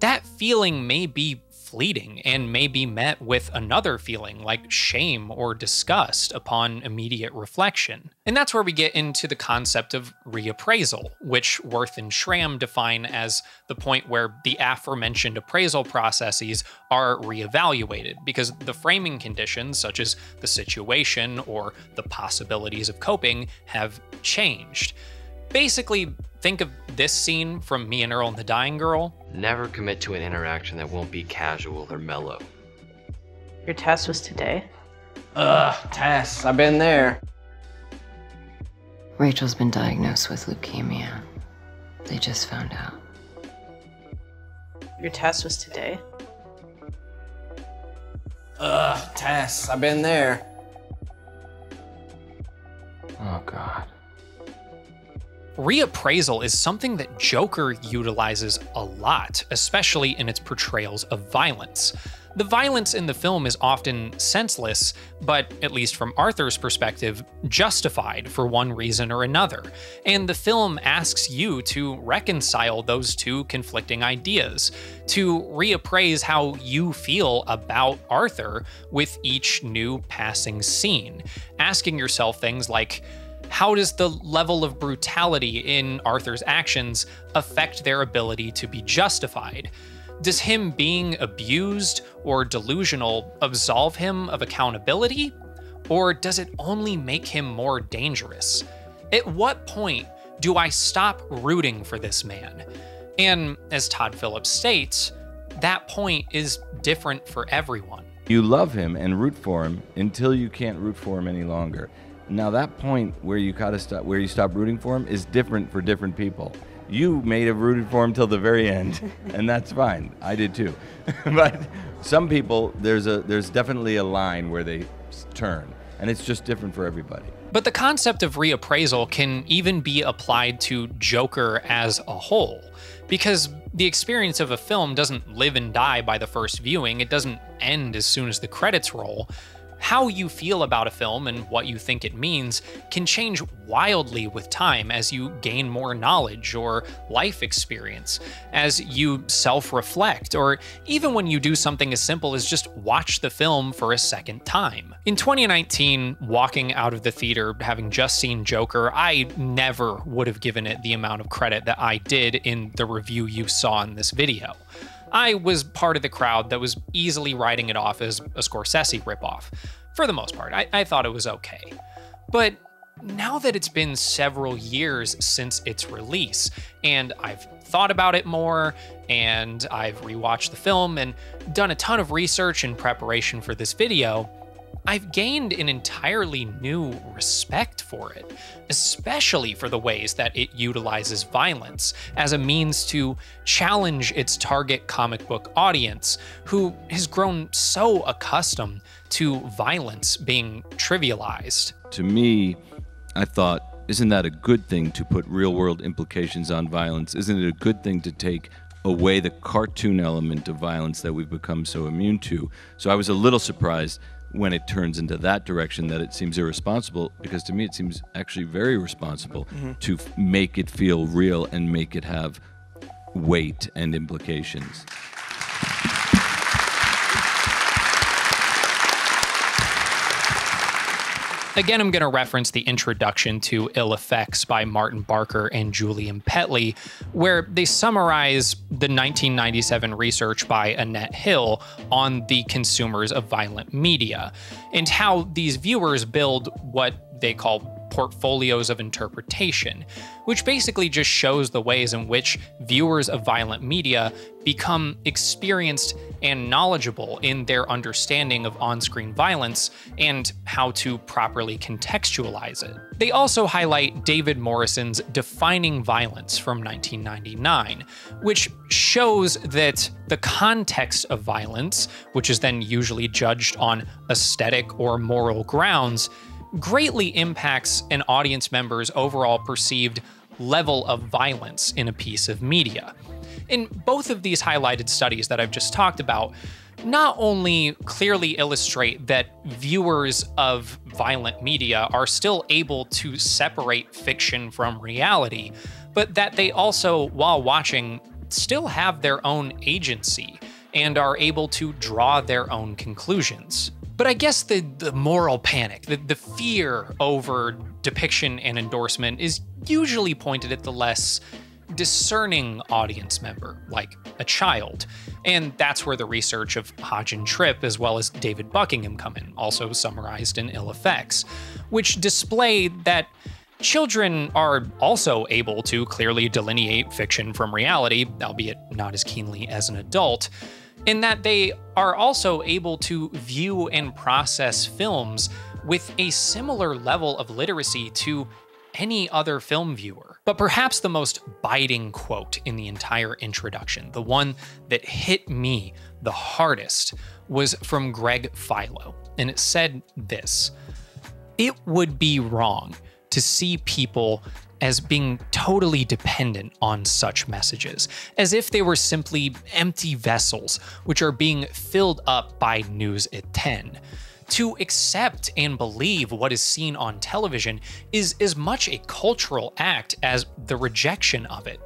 that feeling may be fleeting and may be met with another feeling like shame or disgust upon immediate reflection. And that's where we get into the concept of reappraisal, which Wirth and Schramm define as the point where the aforementioned appraisal processes are reevaluated because the framing conditions, such as the situation or the possibilities of coping, have changed. Basically, think of this scene from Me and Earl and the Dying Girl. Never commit to an interaction that won't be casual or mellow. Your test was today. Ugh, Tess, I've been there. Rachel's been diagnosed with leukemia. They just found out. Your test was today. Ugh, Tess, I've been there. Oh, God. Reappraisal is something that Joker utilizes a lot, especially in its portrayals of violence. The violence in the film is often senseless, but at least from Arthur's perspective, justified for one reason or another. And the film asks you to reconcile those two conflicting ideas, to reappraise how you feel about Arthur with each new passing scene, asking yourself things like, how does the level of brutality in Arthur's actions affect their ability to be justified? Does him being abused or delusional absolve him of accountability? Or does it only make him more dangerous? At what point do I stop rooting for this man? And as Todd Phillips states, that point is different for everyone. You love him and root for him until you can't root for him any longer. Now that point where you gotta stop, where you stop rooting for him, is different for different people. You may have rooted for him till the very end, and that's fine. I did too. but some people, there's a there's definitely a line where they turn, and it's just different for everybody. But the concept of reappraisal can even be applied to Joker as a whole. Because the experience of a film doesn't live and die by the first viewing, it doesn't end as soon as the credits roll. How you feel about a film and what you think it means can change wildly with time as you gain more knowledge or life experience, as you self reflect, or even when you do something as simple as just watch the film for a second time. In 2019, walking out of the theater having just seen Joker, I never would have given it the amount of credit that I did in the review you saw in this video. I was part of the crowd that was easily writing it off as a Scorsese ripoff. For the most part, I, I thought it was okay. But now that it's been several years since its release, and I've thought about it more, and I've rewatched the film and done a ton of research in preparation for this video, I've gained an entirely new respect for it, especially for the ways that it utilizes violence as a means to challenge its target comic book audience, who has grown so accustomed to violence being trivialized. To me, I thought, isn't that a good thing to put real world implications on violence? Isn't it a good thing to take away the cartoon element of violence that we've become so immune to? So I was a little surprised when it turns into that direction that it seems irresponsible because to me it seems actually very responsible Mhm. to f- make it feel real and make it have weight and implications. Again, I'm going to reference the introduction to Ill Effects by Martin Barker and Julian Petley, where they summarize the 1997 research by Annette Hill on the consumers of violent media and how these viewers build what they call portfolios of interpretation, which basically just shows the ways in which viewers of violent media become experienced and knowledgeable in their understanding of on screen violence and how to properly contextualize it. They also highlight David Morrison's Defining Violence from 1999, which shows that the context of violence, which is then usually judged on aesthetic or moral grounds, greatly impacts an audience member's overall perceived level of violence in a piece of media. In both of these highlighted studies that I've just talked about, not only clearly illustrate that viewers of violent media are still able to separate fiction from reality, but that they also, while watching, still have their own agency and are able to draw their own conclusions. But I guess the, the moral panic, the, the fear over depiction and endorsement is usually pointed at the less discerning audience member, like a child. And that's where the research of Hodge and Tripp, as well as David Buckingham, come in, also summarized in Ill Effects, which display that children are also able to clearly delineate fiction from reality, albeit not as keenly as an adult in that they are also able to view and process films with a similar level of literacy to any other film viewer. But perhaps the most biting quote in the entire introduction, the one that hit me the hardest, was from Greg Philo. And it said this It would be wrong to see people as being totally dependent on such messages, as if they were simply empty vessels which are being filled up by news at 10. To accept and believe what is seen on television is as much a cultural act as the rejection of it.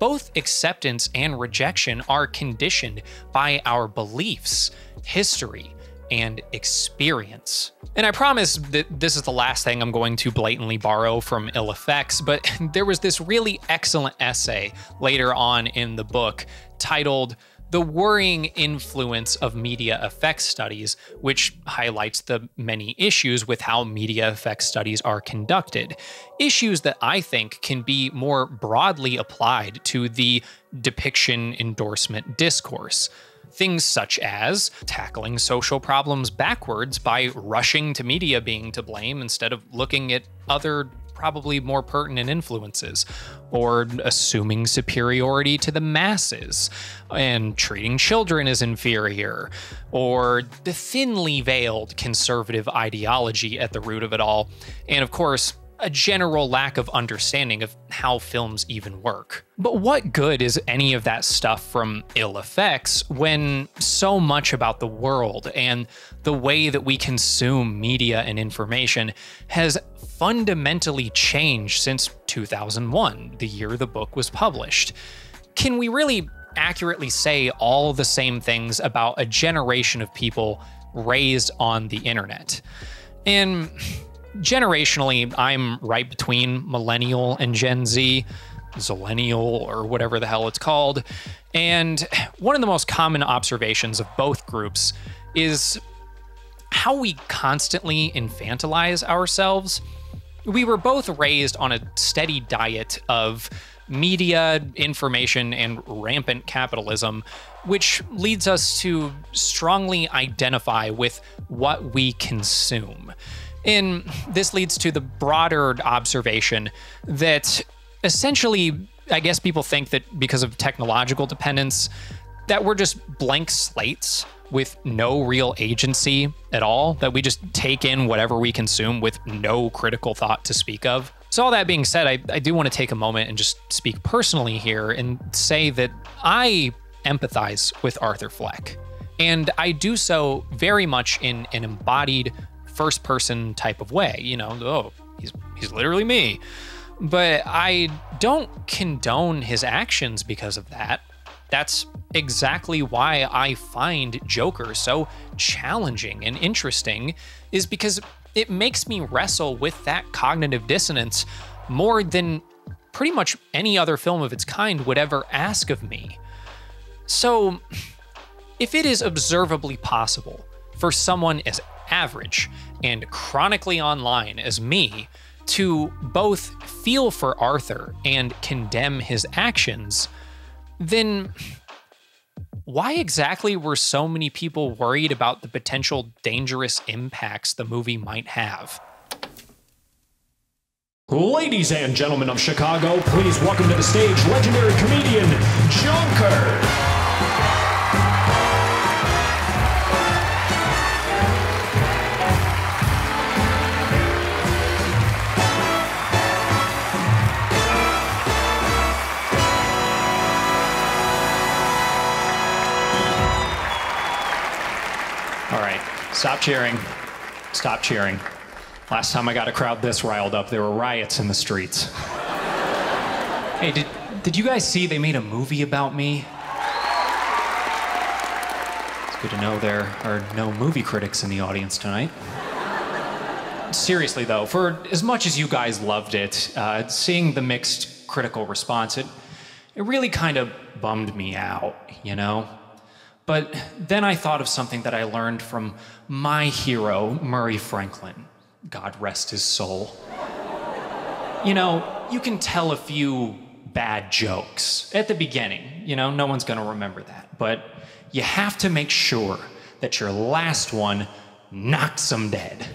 Both acceptance and rejection are conditioned by our beliefs, history, and experience. And I promise that this is the last thing I'm going to blatantly borrow from Ill Effects, but there was this really excellent essay later on in the book titled the worrying influence of media effects studies, which highlights the many issues with how media effects studies are conducted. Issues that I think can be more broadly applied to the depiction endorsement discourse. Things such as tackling social problems backwards by rushing to media being to blame instead of looking at other probably more pertinent influences, or assuming superiority to the masses and treating children as inferior, or the thinly veiled conservative ideology at the root of it all, and of course, a general lack of understanding of how films even work. But what good is any of that stuff from ill effects when so much about the world and the way that we consume media and information has fundamentally changed since 2001, the year the book was published? Can we really accurately say all the same things about a generation of people raised on the internet? And generationally, I'm right between millennial and Gen Z, zillennial, or whatever the hell it's called. And one of the most common observations of both groups is how we constantly infantilize ourselves. We were both raised on a steady diet of media, information, and rampant capitalism, which leads us to strongly identify with what we consume. And this leads to the broader observation that essentially, I guess people think that because of technological dependence, that we're just blank slates with no real agency at all, that we just take in whatever we consume with no critical thought to speak of. So, all that being said, I, I do want to take a moment and just speak personally here and say that I empathize with Arthur Fleck. And I do so very much in an embodied first person type of way. You know, oh, he's he's literally me. But I don't condone his actions because of that. That's exactly why I find Joker so challenging and interesting is because it makes me wrestle with that cognitive dissonance more than pretty much any other film of its kind would ever ask of me. So, if it is observably possible for someone as average and chronically online as me to both feel for Arthur and condemn his actions, then why exactly were so many people worried about the potential dangerous impacts the movie might have? Ladies and gentlemen of Chicago, please welcome to the stage legendary comedian Joker. Stop cheering. Stop cheering. Last time I got a crowd this riled up, there were riots in the streets. hey, did, did you guys see they made a movie about me? It's good to know there are no movie critics in the audience tonight. Seriously, though, for as much as you guys loved it, uh, seeing the mixed critical response, it, it really kind of bummed me out, you know? But then I thought of something that I learned from my hero, Murray Franklin. God rest his soul. You know, you can tell a few bad jokes at the beginning. You know, no one's going to remember that. But you have to make sure that your last one knocks them dead.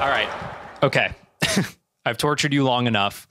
All right. Okay. I've tortured you long enough.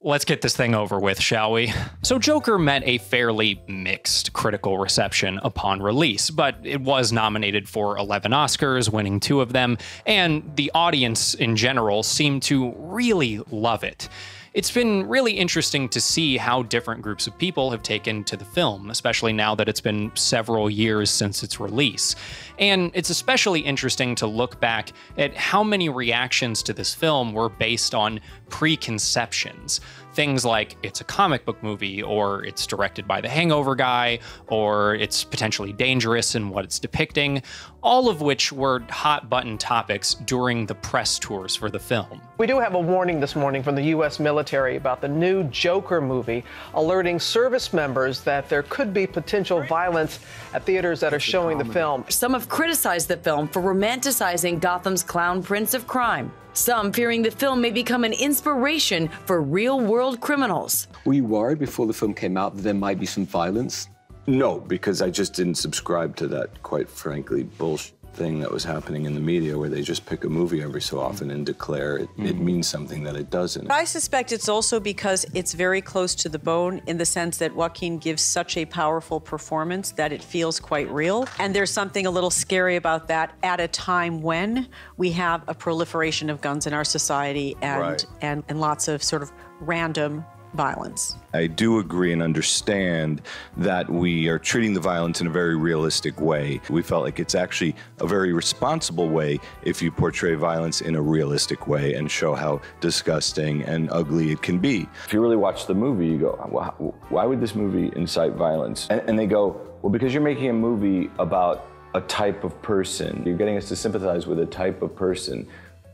Let's get this thing over with, shall we? So, Joker met a fairly mixed critical reception upon release, but it was nominated for 11 Oscars, winning two of them, and the audience in general seemed to really love it. It's been really interesting to see how different groups of people have taken to the film, especially now that it's been several years since its release. And it's especially interesting to look back at how many reactions to this film were based on preconceptions things like it's a comic book movie, or it's directed by the hangover guy, or it's potentially dangerous in what it's depicting, all of which were hot button topics during the press tours for the film. We do have a warning this morning from the U.S. military about the new Joker movie, alerting service members that there could be potential violence at theaters that are showing the film. Some have criticized the film for romanticizing Gotham's clown prince of crime. Some fearing the film may become an inspiration for real world criminals. Were you worried before the film came out that there might be some violence? No, because I just didn't subscribe to that, quite frankly, bullshit thing that was happening in the media where they just pick a movie every so often and declare it, it mm-hmm. means something that it doesn't. I suspect it's also because it's very close to the bone in the sense that Joaquin gives such a powerful performance that it feels quite real. And there's something a little scary about that at a time when we have a proliferation of guns in our society and, Right. and, and lots of sort of random violence. I do agree and understand that we are treating the violence in a very realistic way. We felt like it's actually a very responsible way if you portray violence in a realistic way and show how disgusting and ugly it can be. If you really watch the movie, you go, "Why- why would this movie incite violence? And, and they go, well, because you're making a movie about a type of person. You're getting us to sympathize with a type of person,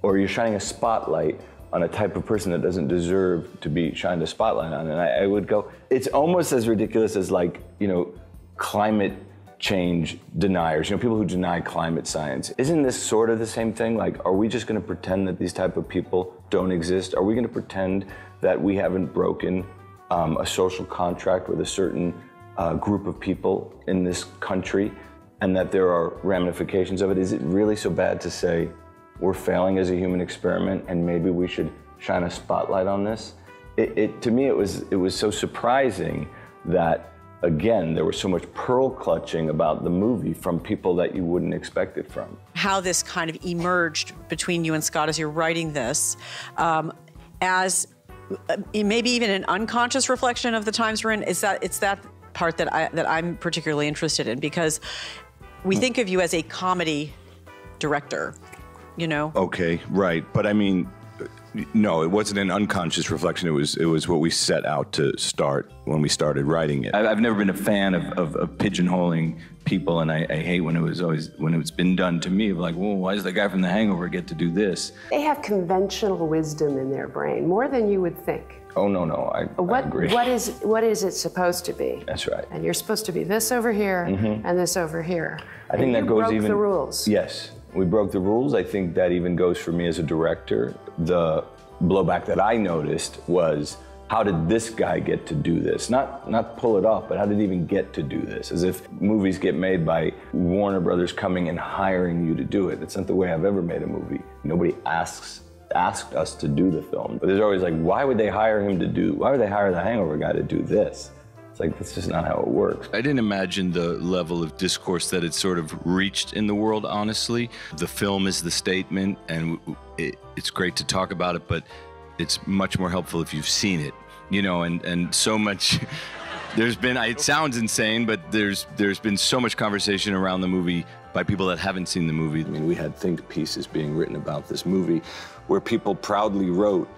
or you're shining a spotlight on a type of person that doesn't deserve to be shined a spotlight on. And I, I would go, it's almost as ridiculous as like, you know, climate change deniers, you know, people who deny climate science. Isn't this sort of the same thing? Like, are we just gonna pretend that these type of people don't exist? Are we gonna pretend that we haven't broken um, a social contract with a certain uh, group of people in this country and that there are ramifications of it? Is it really so bad to say we're failing as a human experiment and maybe we should shine a spotlight on this? It, it, to me, it was, it was so surprising that, again, there was so much pearl clutching about the movie from people that you wouldn't expect it from. how this kind of emerged between you and Scott as you're writing this, um, as uh, maybe even an unconscious reflection of the times we're in. Is that it's that part that I that I'm particularly interested in because we think of you as a comedy director, you know. Okay, right. But I mean, no, it wasn't an unconscious reflection. It was it was what we set out to start when we started writing it. I- I've never been a fan of, of, of pigeonholing people, and I, I hate when it was always when it's been done to me. Of like, well, why does the guy from The Hangover get to do this? They have conventional wisdom in their brain, more than you would think. Oh no, no, I, I agree. what is what is it supposed to be? That's right. And you're supposed to be this over here Mhm. and this over here. I think And that goes broke even the rules. Yes, we broke the rules. I think that even goes for me as a director. The blowback that I noticed was how did this guy get to do this? Not not pull it off, but how did he even get to do this? As if movies get made by Warner Brothers coming and hiring you to do it. That's not the way I've ever made a movie. Nobody asks asked us to do the film. But there's always like, why would they hire him to do? Why would they hire the Hangover guy to do this? It's like that's just not how it works. I didn't imagine the level of discourse that it sort of reached in the world. Honestly, the film is the statement, and it, it's great to talk about it, but it's much more helpful if you've seen it. You know, and and so much. There's been. It sounds insane, but there's there's been so much conversation around the movie by people that haven't seen the movie. I mean, we had think pieces being written about this movie, where people proudly wrote,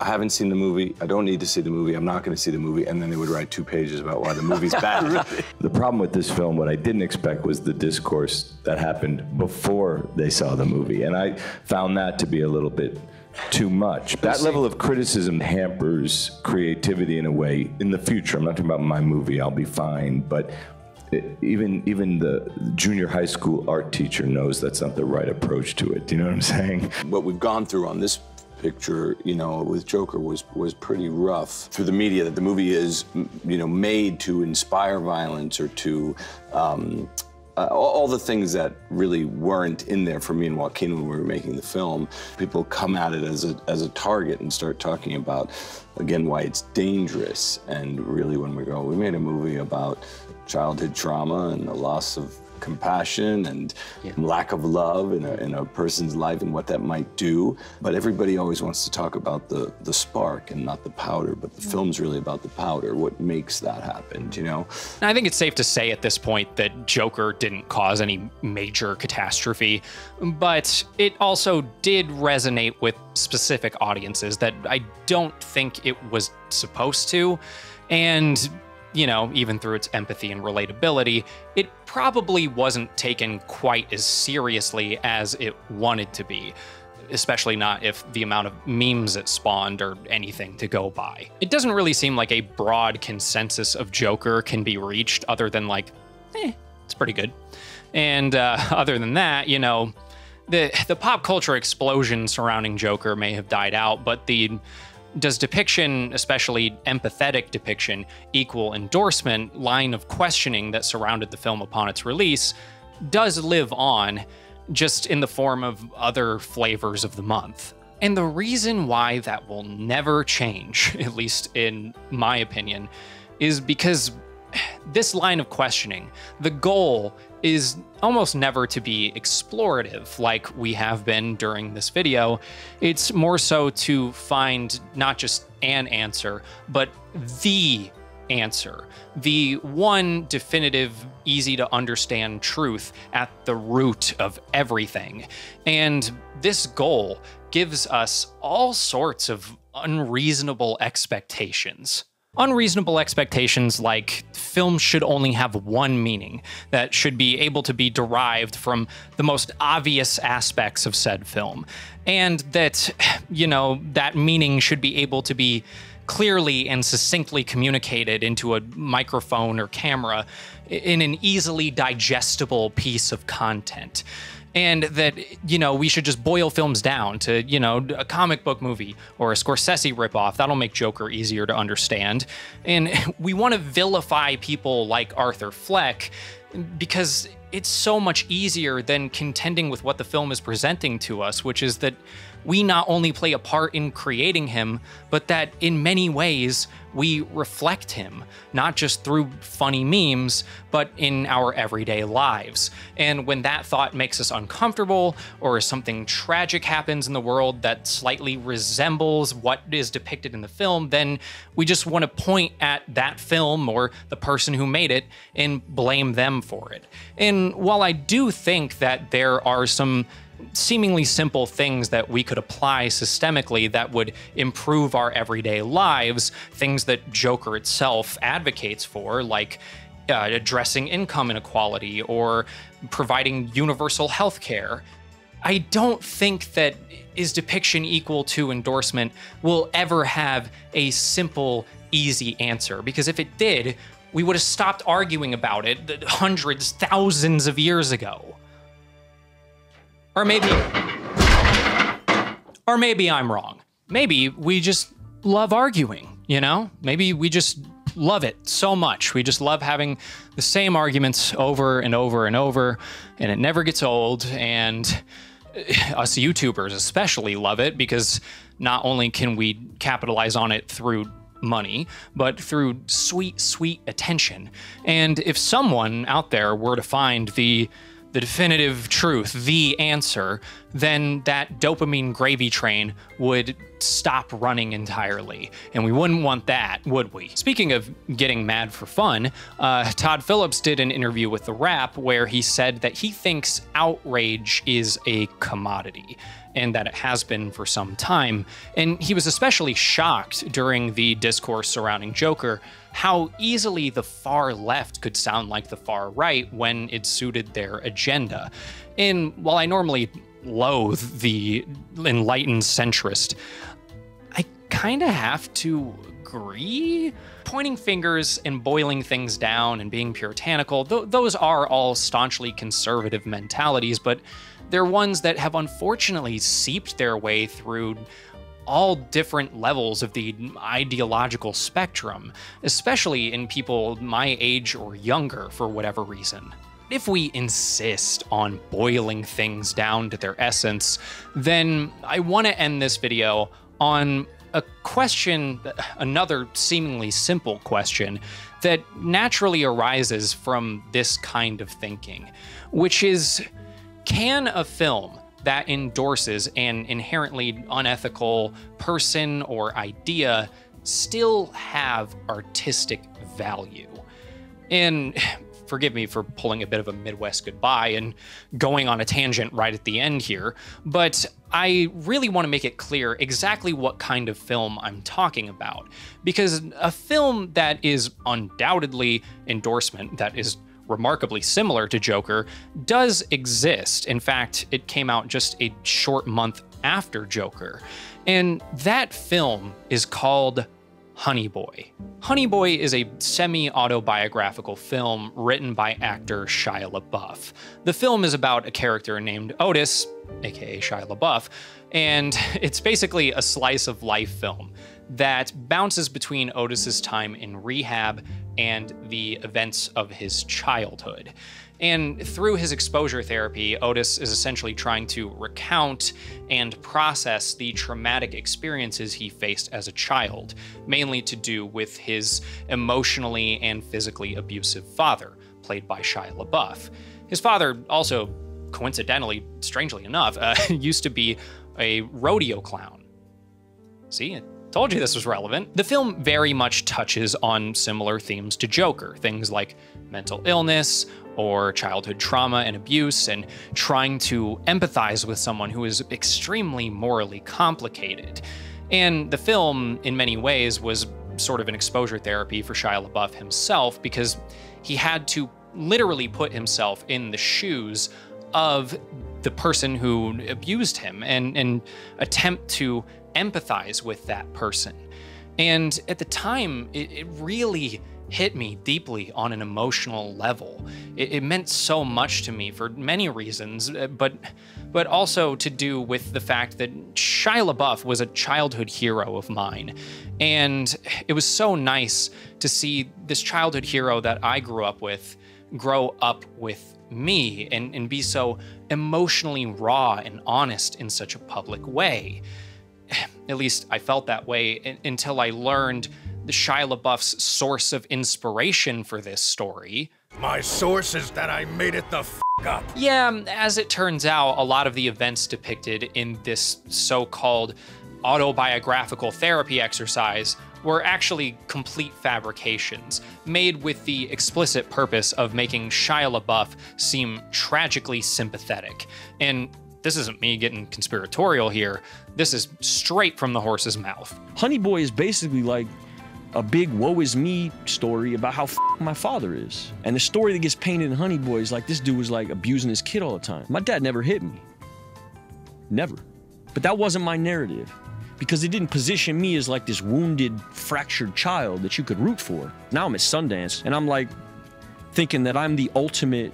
"I haven't seen the movie. I don't need to see the movie. I'm not going to see the movie," and then they would write two pages about why the movie's bad. The problem with this film, what I didn't expect, was the discourse that happened before they saw the movie, and I found that to be a little bit too much. That level of criticism hampers creativity in a way. In the future, I'm not talking about my movie. I'll be fine, but it- even even the junior high school art teacher knows that's not the right approach to it. Do you know what I'm saying? What we've gone through on this picture, you know, with Joker was was pretty rough through the media. That the movie is, you know, made to inspire violence or to. Um, uh, all, all the things that really weren't in there for me and Joaquin when we were making the film, people come at it as a, as a target and start talking about, again, why it's dangerous. And really, when we go, we made a movie about childhood trauma and the loss of compassion and lack of love in a, in a person's life and what that might do. But everybody always wants to talk about the, the spark and not the powder. But the mm. film's really about the powder, what makes that happen, do you know? And I think it's safe to say at this point that Joker didn't cause any major catastrophe, but it also did resonate with specific audiences that I don't think it was supposed to. And, you know, even through its empathy and relatability, it probably wasn't taken quite as seriously as it wanted to be. Especially not if the amount of memes it spawned or anything to go by. It doesn't really seem like a broad consensus of Joker can be reached other than like, eh, it's pretty good. And uh, other than that, you know, the the pop culture explosion surrounding Joker may have died out, but the does depiction, especially empathetic depiction, equal endorsement line of questioning that surrounded the film upon its release does live on, just in the form of other flavors of the month. And the reason why that will never change, at least in my opinion, is because this line of questioning, the goal is almost never to be explorative like we have been during this video. It's more so to find not just an answer, but the answer, the one definitive, easy to understand truth at the root of everything. And this goal gives us all sorts of unreasonable expectations. Unreasonable expectations like films should only have one meaning that should be able to be derived from the most obvious aspects of said film. And that, you know, that meaning should be able to be clearly and succinctly communicated into a microphone or camera in an easily digestible piece of content and that you know we should just boil films down to you know a comic book movie or a Scorsese ripoff. That'll make Joker easier to understand. And we want to vilify people like Arthur Fleck because it's so much easier than contending with what the film is presenting to us, which is that we not only play a part in creating him, but that in many ways we reflect him, not just through funny memes, but in our everyday lives. And when that thought makes us uncomfortable, or something tragic happens in the world that slightly resembles what is depicted in the film, then we just want to point at that film or the person who made it and blame them for it. And while I do think that there are some seemingly simple things that we could apply systemically that would improve our everyday lives, things that Joker itself advocates for, like uh, addressing income inequality or providing universal health care. I don't think that is depiction equal to endorsement will ever have a simple, easy answer, because if it did, we would have stopped arguing about it hundreds, thousands of years ago. Or maybe. Or maybe I'm wrong. Maybe we just love arguing, you know? Maybe we just love it so much. We just love having the same arguments over and over and over, and it never gets old. And us YouTubers especially love it because not only can we capitalize on it through money, but through sweet, sweet attention. And if someone out there were to find the the definitive truth, the answer, then that dopamine gravy train would stop running entirely. And we wouldn't want that, would we? Speaking of getting mad for fun, uh, Todd Phillips did an interview with The Wrap where he said that he thinks outrage is a commodity and that it has been for some time. And he was especially shocked during the discourse surrounding Joker how easily the far left could sound like the far right when it suited their agenda. And while I normally loathe the enlightened centrist, kind of have to agree. Pointing fingers and boiling things down and being puritanical, th- those are all staunchly conservative mentalities, but they're ones that have unfortunately seeped their way through all different levels of the ideological spectrum, especially in people my age or younger for whatever reason. If we insist on boiling things down to their essence, then I want to end this video on a question, another seemingly simple question, that naturally arises from this kind of thinking, which is can a film that endorses an inherently unethical person or idea still have artistic value? And forgive me for pulling a bit of a Midwest goodbye and going on a tangent right at the end here, but I really want to make it clear exactly what kind of film I'm talking about. Because a film that is undoubtedly endorsement, that is remarkably similar to Joker, does exist. In fact, it came out just a short month after Joker. And that film is called Honey Boy. Honey Boy is a semi autobiographical film written by actor Shia LaBeouf. The film is about a character named Otis, aka Shia LaBeouf, and it's basically a slice of life film that bounces between Otis's time in rehab and the events of his childhood. And through his exposure therapy, Otis is essentially trying to recount and process the traumatic experiences he faced as a child, mainly to do with his emotionally and physically abusive father, played by Shia LaBeouf. His father also, coincidentally, strangely enough, uh, used to be a rodeo clown. See, I told you this was relevant. The film very much touches on similar themes to Joker, things like mental illness or childhood trauma and abuse, and trying to empathize with someone who is extremely morally complicated. And the film, in many ways, was sort of an exposure therapy for Shia LaBeouf himself because he had to literally put himself in the shoes of the person who abused him and, and attempt to empathize with that person. And at the time, it, it really hit me deeply on an emotional level. It, it, meant so much to me for many reasons, uh, but but also to do with the fact that Shia LaBeouf was a childhood hero of mine, and it was so nice to see this childhood hero that I grew up with grow up with me and, and be so emotionally raw and honest in such a public way. At least I felt that way until I learned Shia LaBeouf's source of inspiration for this story. My source is that I made it the f up. Yeah, um, as it turns out, a lot of the events depicted in this so called autobiographical therapy exercise were actually complete fabrications, made with the explicit purpose of making Shia LaBeouf seem tragically sympathetic. And this isn't me getting conspiratorial here, this is straight from the horse's mouth. Honey Boy is basically like a big woe is me story about how my father is. And the story that gets painted in Honey Boy is like this dude was like abusing his kid all the time. My dad never hit me. Never. But that wasn't my narrative because it didn't position me as like this wounded, fractured child that you could root for. Now I'm at Sundance and I'm like thinking that I'm the ultimate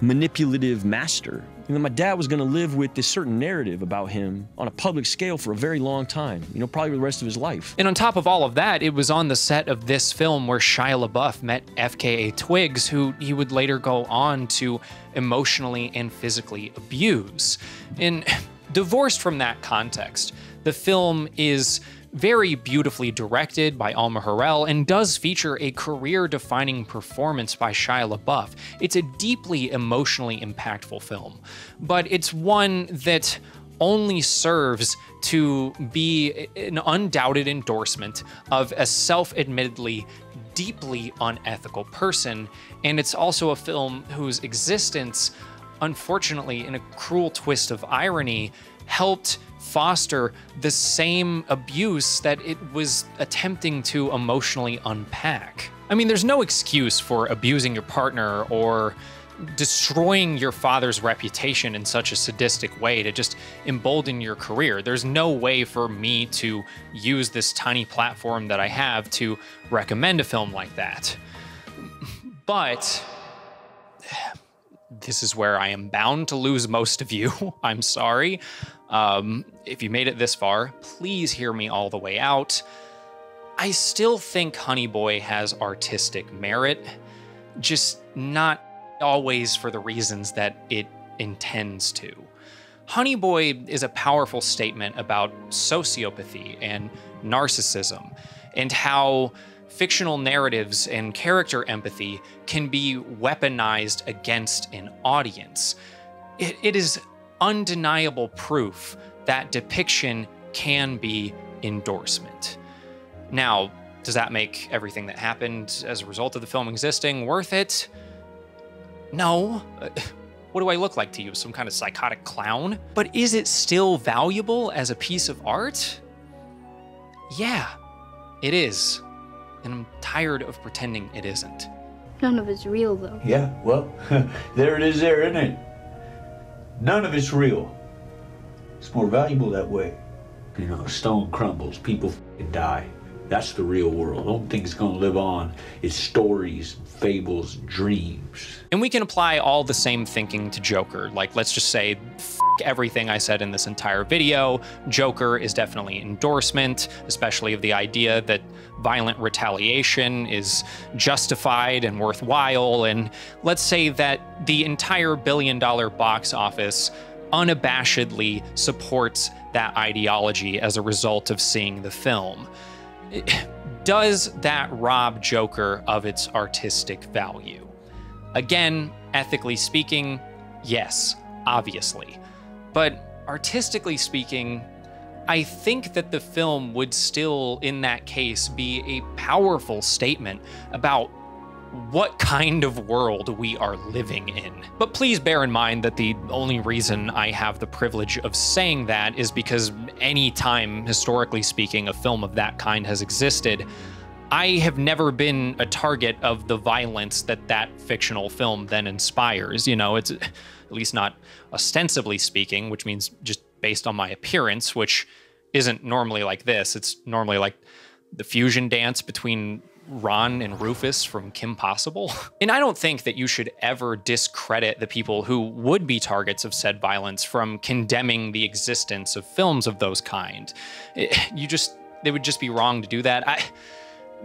manipulative master. You know, my dad was gonna live with this certain narrative about him on a public scale for a very long time, you know, probably the rest of his life. And on top of all of that, it was on the set of this film where Shia LaBeouf met FKA Twigs, who he would later go on to emotionally and physically abuse. And divorced from that context, the film is very beautifully directed by Alma Har'el and does feature a career-defining performance by Shia LaBeouf. It's a deeply emotionally impactful film, but it's one that only serves to be an undoubted endorsement of a self-admittedly deeply unethical person, and it's also a film whose existence, unfortunately, in a cruel twist of irony, helped foster the same abuse that it was attempting to emotionally unpack. I mean, there's no excuse for abusing your partner or destroying your father's reputation in such a sadistic way to just embolden your career. There's no way for me to use this tiny platform that I have to recommend a film like that. But this is where I am bound to lose most of you. I'm sorry. Um, if you made it this far, please hear me all the way out. I still think Honey Boy has artistic merit, just not always for the reasons that it intends to. Honey Boy is a powerful statement about sociopathy and narcissism, and how fictional narratives and character empathy can be weaponized against an audience. it, it is undeniable proof that depiction can be endorsement. Now, does that make everything that happened as a result of the film existing worth it? No. What do I look like to you? Some kind of psychotic clown? But is it still valuable as a piece of art? Yeah, it is. And I'm tired of pretending it isn't. None of it's real, though. Yeah, well, there it is there, isn't it? None of it's real. It's more valuable that way. You know, stone crumbles, people die. That's the real world. The only thing that's gonna live on is stories, fables, dreams. And we can apply all the same thinking to Joker. Like, let's just say, F everything I said in this entire video. Joker is definitely endorsement, especially of the idea that violent retaliation is justified and worthwhile. And let's say that the entire billion dollar box office unabashedly supports that ideology as a result of seeing the film. Does that rob Joker of its artistic value? Again, ethically speaking, yes, obviously. But artistically speaking, I think that the film would still, in that case, be a powerful statement about what kind of world we are living in. But please bear in mind that the only reason I have the privilege of saying that is because any time, historically speaking, a film of that kind has existed, I have never been a target of the violence that that fictional film then inspires. You know, it's at least not ostensibly speaking, which means just based on my appearance, which isn't normally like this. It's normally like the fusion dance between Ron and Rufus from Kim Possible. And I don't think that you should ever discredit the people who would be targets of said violence from condemning the existence of films of those kind. It, you just, it would just be wrong to do that. I,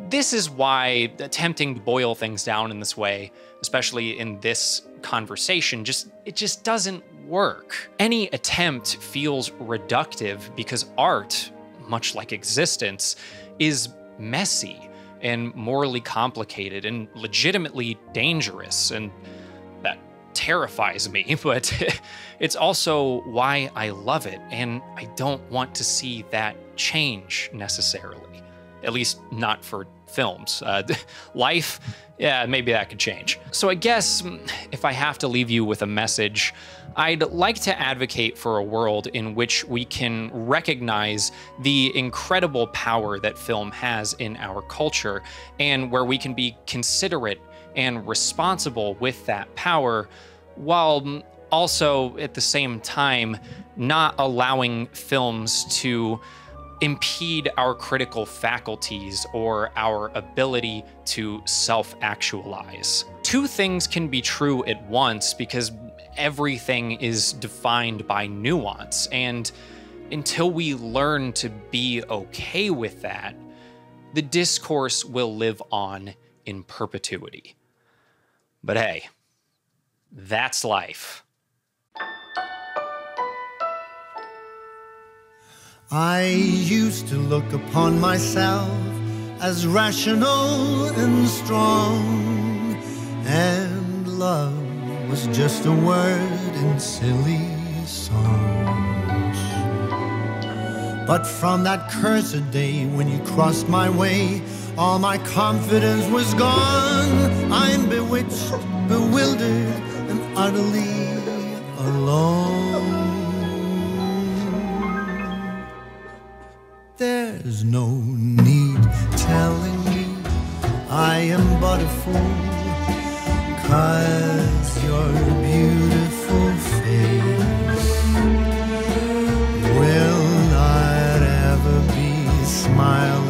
this is why attempting to boil things down in this way, especially in this conversation, just it just doesn't work. Any attempt feels reductive because art, much like existence, is messy and morally complicated and legitimately dangerous. And that terrifies me, but it's also why I love it. And I don't want to see that change necessarily, at least not for films. Uh, life, yeah, maybe that could change. So I guess mm, if I have to leave you with a message, I'd like to advocate for a world in which we can recognize the incredible power that film has in our culture and where we can be considerate and responsible with that power while mm, also at the same time not allowing films to impede our critical faculties or our ability to self actualize. Two things can be true at once because everything is defined by nuance. And until we learn to be okay with that, the discourse will live on in perpetuity. But hey, that's life. I used to look upon myself as rational and strong, and love was just a word in silly songs. But from that cursed day when you crossed my way, all my confidence was gone. I'm bewitched, bewildered, and utterly alone. There's no need telling me I am but a fool, cause your beautiful face will not ever be smiling